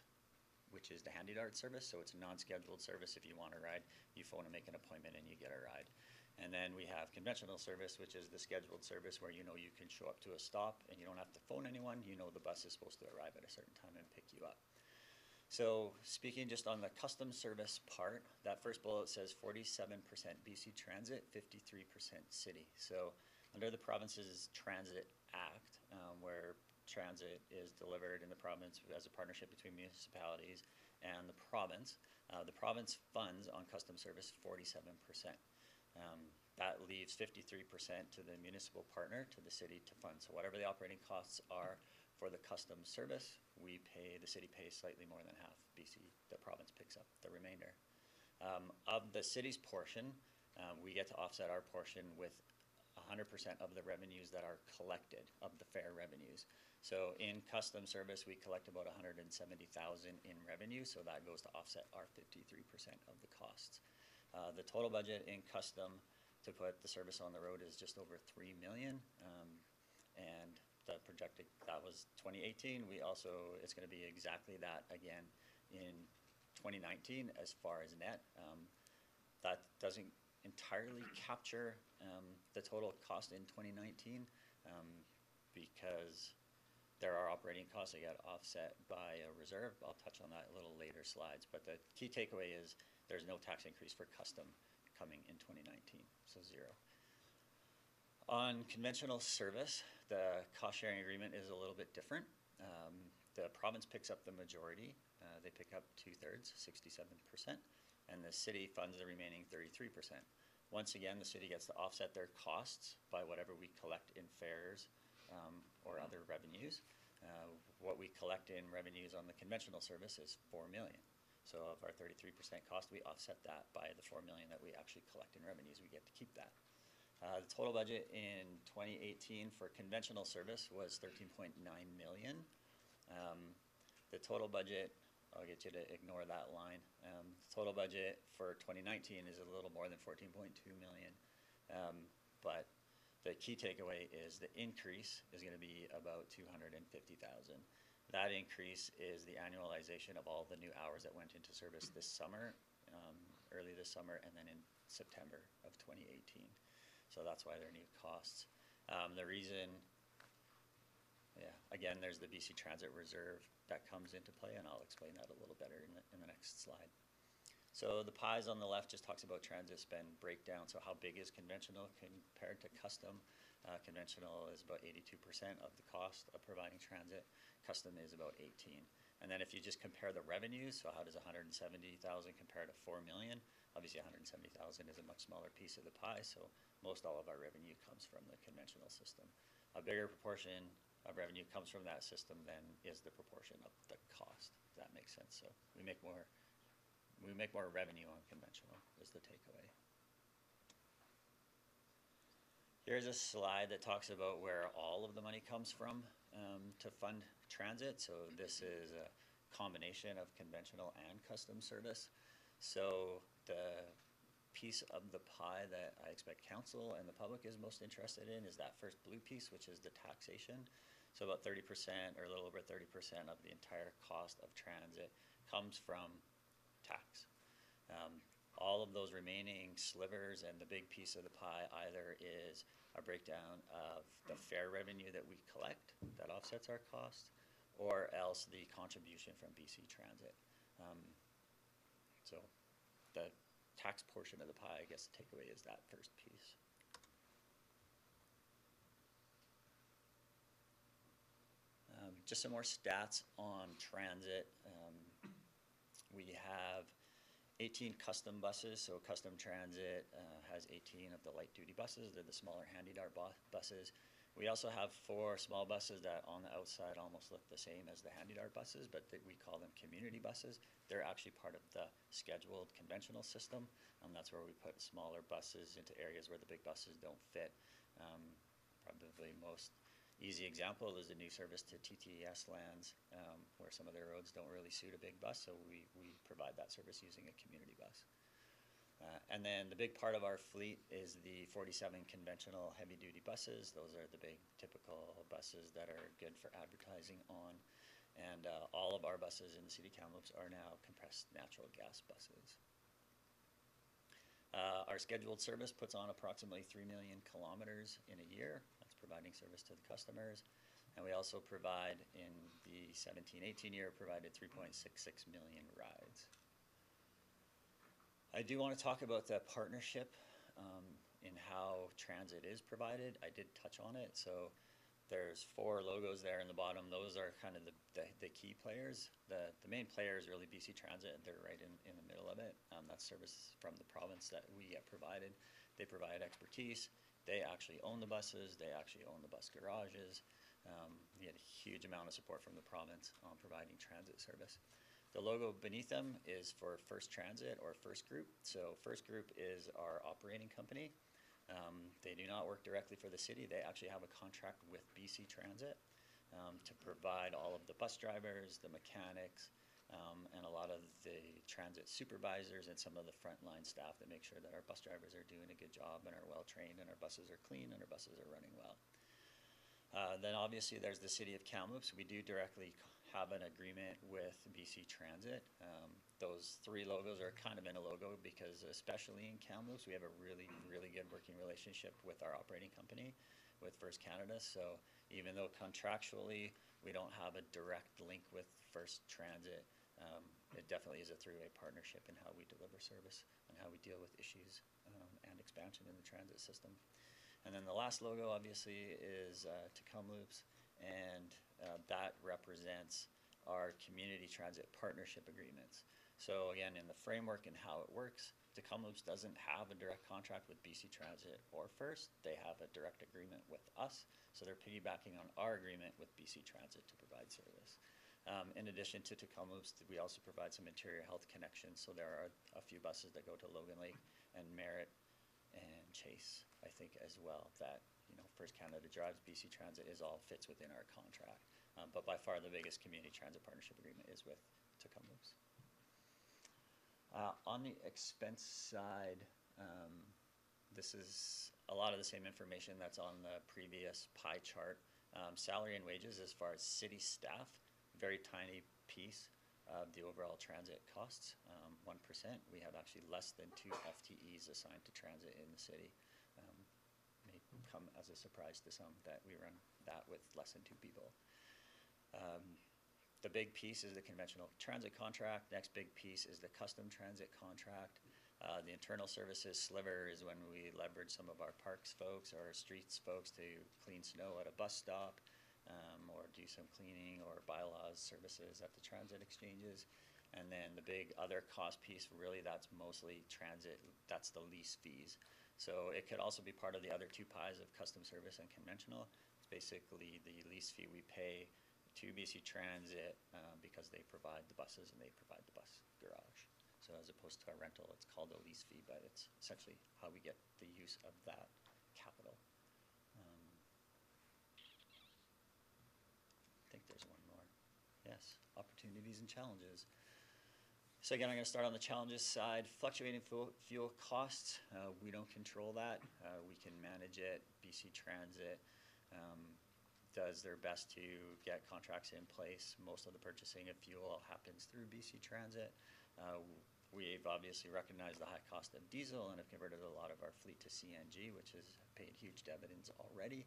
which is the Handy Dart service. So it's a non-scheduled service. If you want a ride, you phone and make an appointment and you get a ride. And then we have conventional service, which is the scheduled service where you know you can show up to a stop and you don't have to phone anyone. You know the bus is supposed to arrive at a certain time and pick you up. So speaking just on the custom service part, that first bullet says forty-seven percent BC Transit, fifty-three percent city. So under the province's Transit Act, um, where transit is delivered in the province as a partnership between municipalities and the province, uh, the province funds on custom service forty-seven percent. Um, that leaves fifty-three percent to the municipal partner, to the city to fund. So whatever the operating costs are for the custom service, we pay, the city pays slightly more than half. BC, the province picks up the remainder. Um, of the city's portion, um, we get to offset our portion with hundred percent of the revenues that are collected, of the fare revenues. So in custom service, we collect about hundred and seventy thousand in revenue, so that goes to offset our fifty-three percent of the costs. Uh, the total budget in custom to put the service on the road is just over three million. Um, and the projected, that was twenty eighteen. We also, it's gonna be exactly that again in twenty nineteen as far as net. Um, that doesn't entirely capture, um, the total cost in twenty nineteen, um, because there are operating costs that get offset by a reserve. I'll touch on that a little later slides, but the key takeaway is there's no tax increase for custom coming in twenty nineteen, so zero. On conventional service, the cost-sharing agreement is a little bit different. Um, the province picks up the majority, uh, they pick up two-thirds, sixty-seven percent, and the city funds the remaining thirty-three percent. Once again, the city gets to offset their costs by whatever we collect in fares, um, or other revenues. Uh, what we collect in revenues on the conventional service is four million. So of our thirty-three percent cost, we offset that by the four million that we actually collect in revenues, we get to keep that. Uh, the total budget in twenty eighteen for conventional service was thirteen point nine million. Um, the total budget, I'll get you to ignore that line, um, total budget for twenty nineteen is a little more than fourteen point two million. Um, but the key takeaway is the increase is gonna be about two hundred and fifty thousand. That increase is the annualization of all the new hours that went into service this summer, um, early this summer, and then in September of twenty eighteen. So that's why they're new costs. Um, the reason, yeah, again, there's the BC Transit Reserve that comes into play, and I'll explain that a little better in the, in the next slide. So the pies on the left just talks about transit spend breakdown, so how big is conventional compared to custom? Uh, conventional is about eighty-two percent of the cost of providing transit, custom is about eighteen. And then if you just compare the revenues, so how does hundred and seventy thousand compare to four million? Obviously, hundred and seventy thousand is a much smaller piece of the pie, so most all of our revenue comes from the conventional system. A bigger proportion of revenue comes from that system than is the proportion of the cost, if that makes sense. So we make more, we make more revenue on conventional is the takeaway. Here's a slide that talks about where all of the money comes from um, to fund transit. So this is a combination of conventional and custom service. So the piece of the pie that I expect council and the public is most interested in is that first blue piece, which is the taxation. So about thirty percent or a little over thirty percent of the entire cost of transit comes from tax. Um, all of those remaining slivers and the big piece of the pie either is a breakdown of the fare revenue that we collect that offsets our cost, or else the contribution from BC Transit. Um, tax portion of the pie, I guess the takeaway is that first piece. Um, just some more stats on transit. Um, we have 18 custom buses, so Custom Transit uh, has 18 of the light-duty buses. They're the smaller handy dart bu- buses. We also have four small buses that on the outside almost look the same as the handy dart buses, but that we call them community buses. They're actually part of the scheduled conventional system. and that's where we put smaller buses into areas where the big buses don't fit. Um, probably most easy example is the new service to TTES lands, um, where some of their roads don't really suit a big bus, so we, we provide that service using a community bus. Uh, and then the big part of our fleet is the 47 conventional heavy-duty buses. Those are the big typical buses that are good for advertising on. And uh, all of our buses in the city of Kamloops are now compressed natural gas buses. Uh, our scheduled service puts on approximately 3 million kilometers in a year. That's providing service to the customers. And we also provide, in the 17 18 year, provided 3.66 million rides. I do want to talk about the partnership um, in how transit is provided. I did touch on it. So there's four logos there in the bottom. Those are kind of the, the, the key players. The, the main player is really BC Transit. They're right in, in the middle of it. Um, that's service from the province that we get provided. They provide expertise. They actually own the buses. They actually own the bus garages. Um, we get a huge amount of support from the province on providing transit service. The logo beneath them is for First Transit or First Group. So First Group is our operating company. Um, they do not work directly for the city. They actually have a contract with BC Transit um, to provide all of the bus drivers, the mechanics, um, and a lot of the transit supervisors and some of the frontline staff that make sure that our bus drivers are doing a good job and are well trained and our buses are clean and our buses are running well. Uh, then obviously there's the city of Kamloops. We do directly have an agreement with BC Transit. Um, those three logos are kind of in a logo because especially in Kamloops, we have a really, really good working relationship with our operating company, with First Canada. So even though contractually we don't have a direct link with First Transit, um, it definitely is a three-way partnership in how we deliver service and how we deal with issues um, and expansion in the transit system. And then the last logo, obviously, is uh, Tk'emlúps, and uh, that represents our community transit partnership agreements. So again, in the framework and how it works, Tk'emlúps doesn't have a direct contract with BC Transit or First. They have a direct agreement with us, so they're piggybacking on our agreement with BC Transit to provide service. Um, in addition to Tk'emlúps, we also provide some interior health connections. So there are a few buses that go to Logan Lake and Merritt and Chase, I think, as well. That you know, First Canada drives BC Transit is all fits within our contract. Um, but by far the biggest community transit partnership agreement is with Tk'emlúps. Uh, on the expense side, um, this is a lot of the same information that's on the previous pie chart. Um, salary and wages as far as city staff, very tiny piece of the overall transit costs, um, 1%. We have actually less than two FTEs assigned to transit in the city. Um, may come as a surprise to some that we run that with less than two people. Um, the big piece is the conventional transit contract. Next big piece is the custom transit contract. Uh, the internal services sliver is when we leverage some of our parks folks or streets folks to clean snow at a bus stop um, or do some cleaning or bylaws services at the transit exchanges. And then the big other cost piece, really, that's mostly transit, that's the lease fees. So it could also be part of the other two pies of custom service and conventional. It's basically the lease fee we pay to BC Transit um, because they provide the buses and they provide the bus garage. So as opposed to a rental, it's called a lease fee, but it's essentially how we get the use of that capital. Um, I think there's one more. Yes, opportunities and challenges. So again, I'm going to start on the challenges side. Fluctuating fuel, fuel costs, uh, we don't control that. Uh, we can manage it. BC Transit um, does their best to get contracts in place. Most of the purchasing of fuel happens through BC Transit. Uh, we've obviously recognized the high cost of diesel and have converted a lot of our fleet to CNG, which has paid huge dividends already.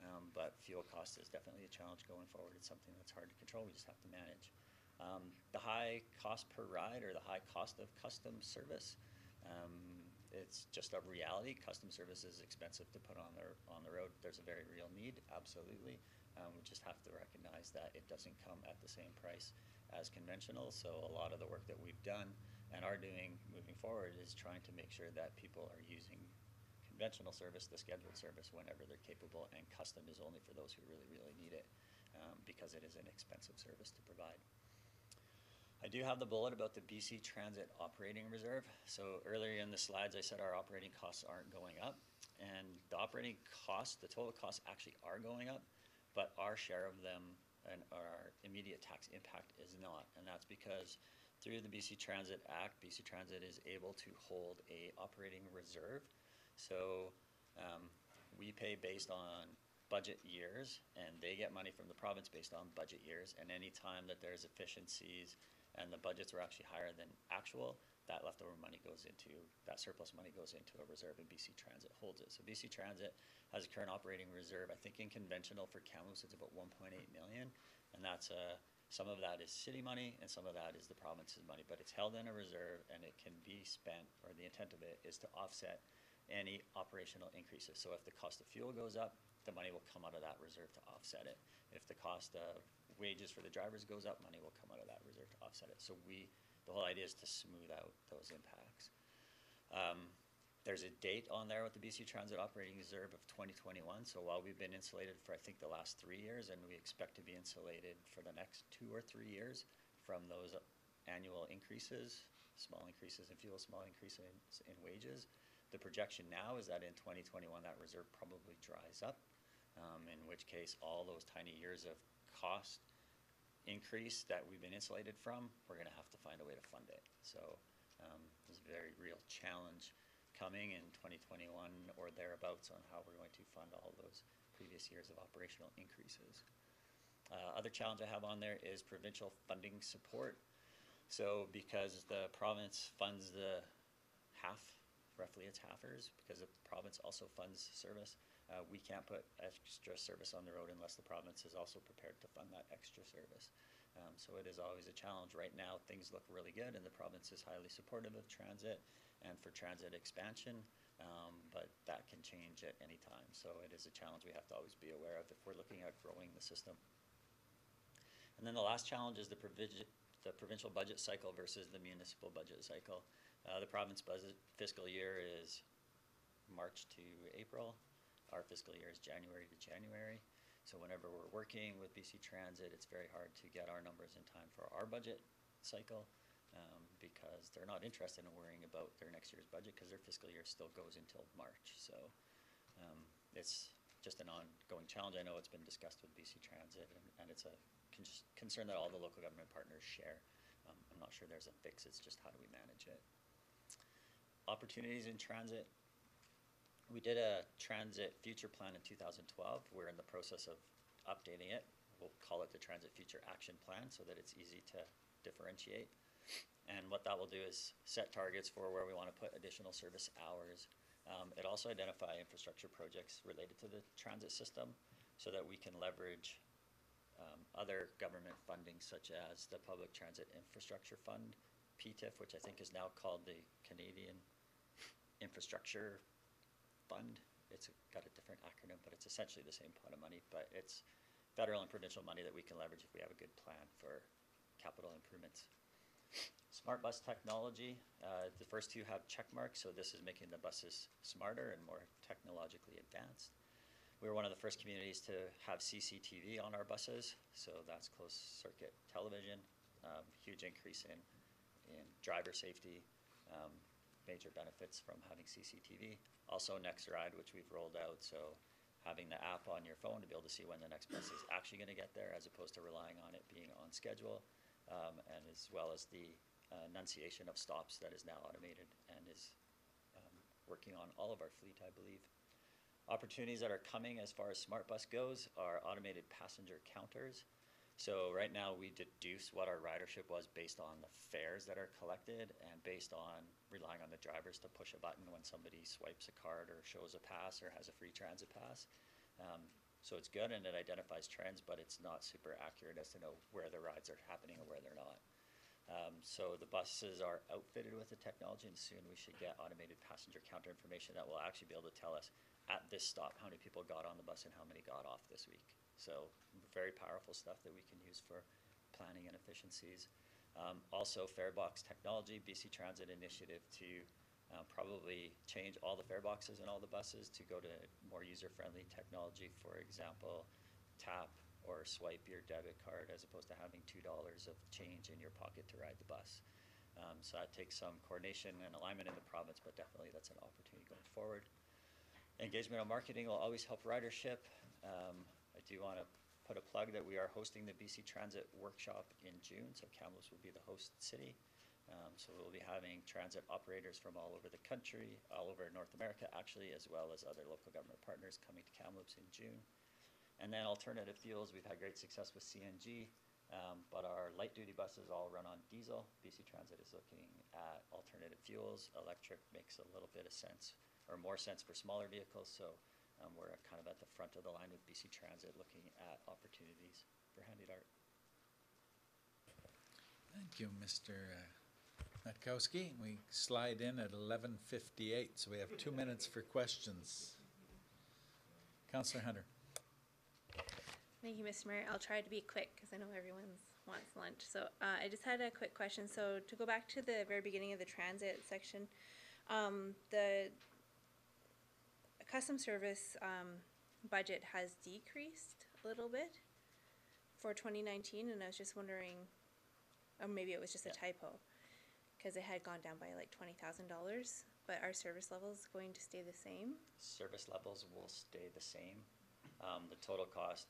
Um, but fuel cost is definitely a challenge going forward. It's something that's hard to control. We just have to manage. Um, the high cost per ride or the high cost of custom service. Um, it's just a reality. Custom service is expensive to put on the on the road. There's a very real need, absolutely. Um, we just have to recognize that it doesn't come at the same price as conventional. So a lot of the work that we've done and are doing moving forward is trying to make sure that people are using conventional service, the scheduled service, whenever they're capable, and custom is only for those who really, really need it um, because it is an expensive service to provide. I do have the bullet about the BC Transit Operating Reserve. So earlier in the slides, I said our operating costs aren't going up. And the operating costs, the total costs actually are going up, but our share of them and our immediate tax impact is not. And that's because through the BC Transit Act, BC Transit is able to hold a operating reserve. So um, we pay based on budget years, and they get money from the province based on budget years, and any time that there's efficiencies and the budgets were actually higher than actual, that leftover money goes into, that surplus money goes into a reserve and BC Transit holds it. So BC Transit has a current operating reserve, I think in conventional for Kamloops, it's about one point eight million. And that's a, some of that is city money and some of that is the province's money, but it's held in a reserve and it can be spent, or the intent of it is to offset any operational increases. So if the cost of fuel goes up, the money will come out of that reserve to offset it. If the cost of wages for the drivers goes up, money will come out of that reserve to offset it. So we, the whole idea is to smooth out those impacts. Um, there's a date on there with the BC Transit Operating Reserve of 2021. So while we've been insulated for I think the last three years, and we expect to be insulated for the next two or three years from those annual increases, small increases in fuel, small increases in wages, the projection now is that in 2021 that reserve probably dries up. Um, in which case, all those tiny years of cost increase that we've been insulated from, we're going to have to find a way to fund it. So um, there's a very real challenge coming in 2021 or thereabouts on how we're going to fund all those previous years of operational increases. Uh, other challenge I have on there is provincial funding support. So because the province funds the half, roughly it's halfers, because the province also funds service, uh, we can't put extra service on the road unless the province is also prepared to fund that extra service. Um, so it is always a challenge. Right now, things look really good, and the province is highly supportive of transit and for transit expansion, um, but that can change at any time. So it is a challenge we have to always be aware of if we're looking at growing the system. And then the last challenge is the, the provincial budget cycle versus the municipal budget cycle. Uh, the province budget fiscal year is March to April. Our fiscal year is January to January. So whenever we're working with BC Transit, it's very hard to get our numbers in time for our budget cycle um, because they're not interested in worrying about their next year's budget because their fiscal year still goes until March. So um, it's just an ongoing challenge. I know it's been discussed with BC Transit and, and it's a con concern that all the local government partners share. Um, I'm not sure there's a fix, it's just how do we manage it. Opportunities in transit, we did a transit future plan in 2012. We're in the process of updating it. We'll call it the Transit Future Action Plan so that it's easy to differentiate. And what that will do is set targets for where we want to put additional service hours. Um, it also identify infrastructure projects related to the transit system so that we can leverage um, other government funding such as the Public Transit Infrastructure Fund, PTIF, which I think is now called the Canadian Infrastructure fund. It's got a different acronym, but it's essentially the same pot of money, but it's federal and provincial money that we can leverage if we have a good plan for capital improvements. Smart bus technology, uh, the first two have check marks, so this is making the buses smarter and more technologically advanced. We were one of the first communities to have CCTV on our buses, so that's closed circuit television, um, huge increase in, in driver safety, um, major benefits from having CCTV. Also NextRide, which we've rolled out, so having the app on your phone to be able to see when the next bus is actually going to get there as opposed to relying on it being on schedule, um, and as well as the uh, enunciation of stops that is now automated and is um, working on all of our fleet, I believe. Opportunities that are coming as far as Smart Bus goes are automated passenger counters. So right now we deduce what our ridership was based on the fares that are collected and based on relying on the drivers to push a button when somebody swipes a card or shows a pass or has a free transit pass. Um, so it's good and it identifies trends, but it's not super accurate as to know where the rides are happening or where they're not. Um, so the buses are outfitted with the technology and soon we should get automated passenger counter information that will actually be able to tell us at this stop how many people got on the bus and how many got off this week. So very powerful stuff that we can use for planning and efficiencies. Um, also, farebox technology, BC Transit initiative to uh, probably change all the fare boxes in all the buses to go to more user-friendly technology. For example, tap or swipe your debit card as opposed to having $2 of change in your pocket to ride the bus. Um, so that takes some coordination and alignment in the province, but definitely that's an opportunity going forward. Engagement on marketing will always help ridership. Um, I do want to put a plug that we are hosting the BC Transit Workshop in June, so Kamloops will be the host city. Um, so we'll be having transit operators from all over the country, all over North America actually, as well as other local government partners coming to Kamloops in June. And then alternative fuels, we've had great success with CNG, um, but our light-duty buses all run on diesel. BC Transit is looking at alternative fuels. Electric makes a little bit of sense, or more sense for smaller vehicles, so um, we're kind of at the front of the line with BC Transit, looking at opportunities for Handy Dart. Thank you, Mr. uh, Matkowski. We slide in at eleven fifty-eight, so we have two minutes for questions. Councillor Hunter. Thank you, Mr. Mayor. I'll try to be quick because I know everyone wants lunch. So uh, I just had a quick question. So to go back to the very beginning of the transit section, um, the custom service um, budget has decreased a little bit for 2019, and I was just wondering, or maybe it was just a typo, because it had gone down by like twenty thousand dollars. But our service levels going to stay the same. Service levels will stay the same. Um, the total cost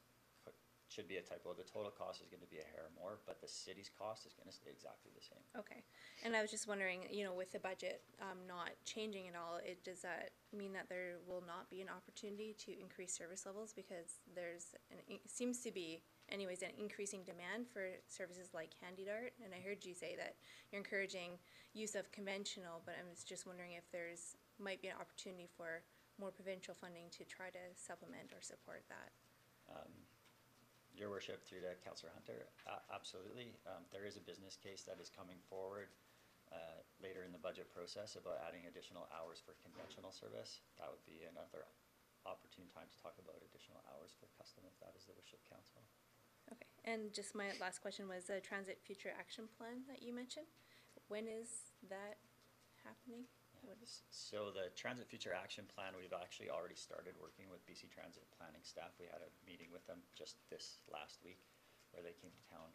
should be a typo. The total cost is gonna be a hair more, but the city's cost is gonna stay exactly the same. Okay, and I was just wondering, you know, with the budget um, not changing at all, it does that mean that there will not be an opportunity to increase service levels because there's an, seems to be, anyways, an increasing demand for services like Handy Dart, and I heard you say that you're encouraging use of conventional, but I was just wondering if there's might be an opportunity for more provincial funding to try to supplement or support that. Um, Your worship, through to Councillor Hunter, a- absolutely. Um, there is a business case that is coming forward, uh, later in the budget process about adding additional hours for conventional service. That would be another opportune time to talk about additional hours for custom, if that is the wish of council. Okay, and just my last question was the Transit Future Action Plan that you mentioned. When is that happening? Is- So the Transit Future Action Plan, we've actually already started working with BC Transit planning staff. We had a meeting with them just this last week where they came to town.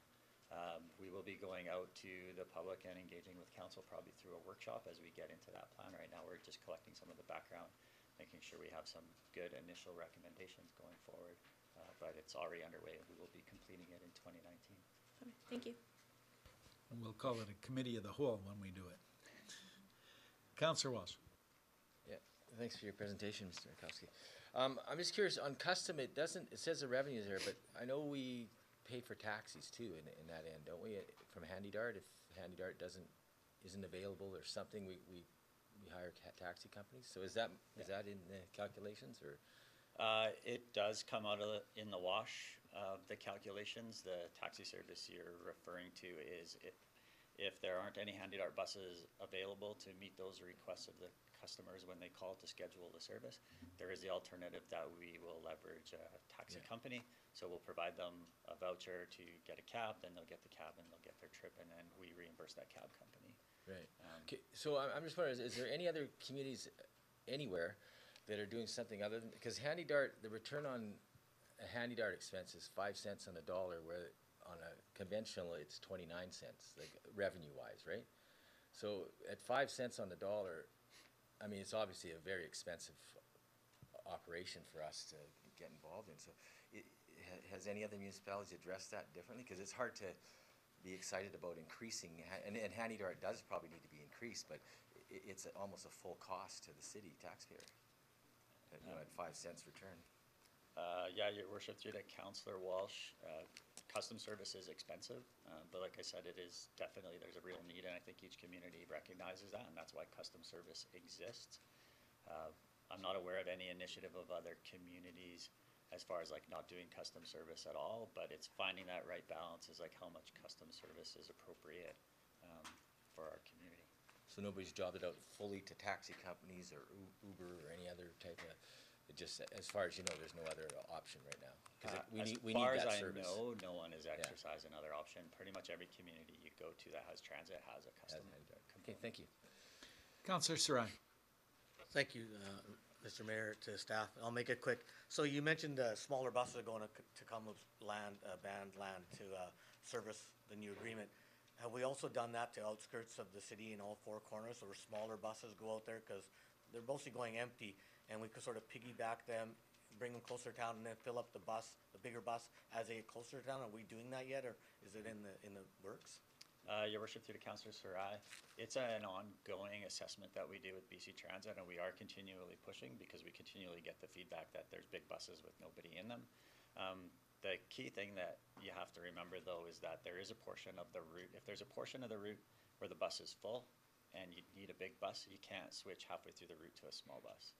Um, we will be going out to the public and engaging with council probably through a workshop as we get into that plan. Right now, we're just collecting some of the background, making sure we have some good initial recommendations going forward. Uh, but it's already underway and we will be completing it in twenty nineteen. Okay, thank you. And we'll call it a committee of the whole when we do it. Councillor Walsh. Yeah, thanks for your presentation, Mr. Rakowski. Um, I'm just curious, on custom, it doesn't, it says the revenues there, but I know we pay for taxis too in, in that end, don't we, from Handy Dart? If Handy Dart doesn't, isn't available or something, we, we, we hire ca- taxi companies? So is that, is that in the calculations or? Uh, it does come out of, the- in the wash of the calculations. The taxi service you're referring to is if, if there aren't any Handy Dart buses available to meet those requests of the customers when they call to schedule the service, there is the alternative that we will leverage a taxi Yeah. company. So we'll provide them a voucher to get a cab, then they'll get the cab and they'll get their trip, and then we reimburse that cab company. Right. Um, Okay, so I'm, just wondering, is, is there any other communities anywhere that are doing something other than, because Handy Dart, the return on a Handy Dart expense is five cents on the dollar, where on a conventional, it's twenty-nine cents, like revenue-wise, right? So at five cents on the dollar, I mean, it's obviously a very expensive operation for us to get involved in, so it, has any other municipalities addressed that differently? Because it's hard to be excited about increasing, and, and Handy Dart does probably need to be increased, but i- it's a- almost a full cost to the city taxpayer. At, you know, at five cents return. Uh, yeah, your worship, through to Councillor Walsh, uh, custom service is expensive, uh, but like I said, it is definitely, there's a real need, and I think each community recognizes that, and that's why custom service exists. Uh, I'm not aware of any initiative of other communities as far as like not doing custom service at all, but it's finding that right balance is like how much custom service is appropriate, um, for our community. So nobody's jobbed it out fully to taxi companies or U- Uber or any other type of, it just, as far as you know, there's no other option right now. Because Uh, we as need, we need far as I service. know, no one is exercising another option. Pretty much every community you go to that has transit has a custom. Okay, thank you. Councillor Sarai. Thank you, uh, Mr. Mayor, to staff. I'll make it quick. So you mentioned uh, smaller buses are going to to Tk'emlúps land, uh, band land to uh, service the new agreement. Have we also done that to outskirts of the city in all four corners, where smaller buses go out there? Because they're mostly going empty, and we could sort of piggyback them, bring them closer to town, and then fill up the bus, the bigger bus, as they get closer to town. Are we doing that yet, or is it in the, in the works? Uh, your worship, through the Councillor Sarai, it's an ongoing assessment that we do with BC Transit, and we are continually pushing because we continually get the feedback that there's big buses with nobody in them. Um, the key thing that you have to remember though is that there is a portion of the route, if there's a portion of the route where the bus is full and you need a big bus, you can't switch halfway through the route to a small bus,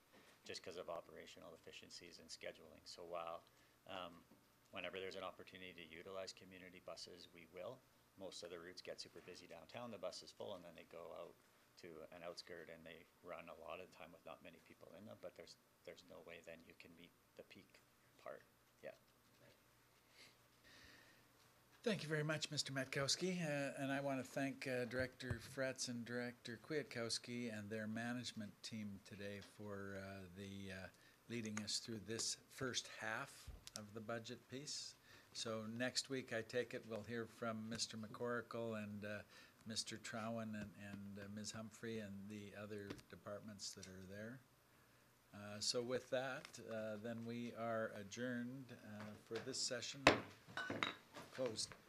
just because of operational efficiencies and scheduling. So while, um, whenever there's an opportunity to utilize community buses, we will. Most of the routes get super busy downtown, the bus is full, and then they go out to an outskirt and they run a lot of the time with not many people in them, but there's, there's no way then you can meet the peak part, yeah. Thank you very much, Mr. Matkowski, uh, and I want to thank uh, Director Fretz and Director Kwiatkowski and their management team today for uh, the uh, leading us through this first half of the budget piece. So next week, I take it, we'll hear from Mr. McCorkell and uh, Mr. Trawin and, and uh, Ms. Humphrey and the other departments that are there. Uh, So with that, uh, then we are adjourned uh, for this session. Closed.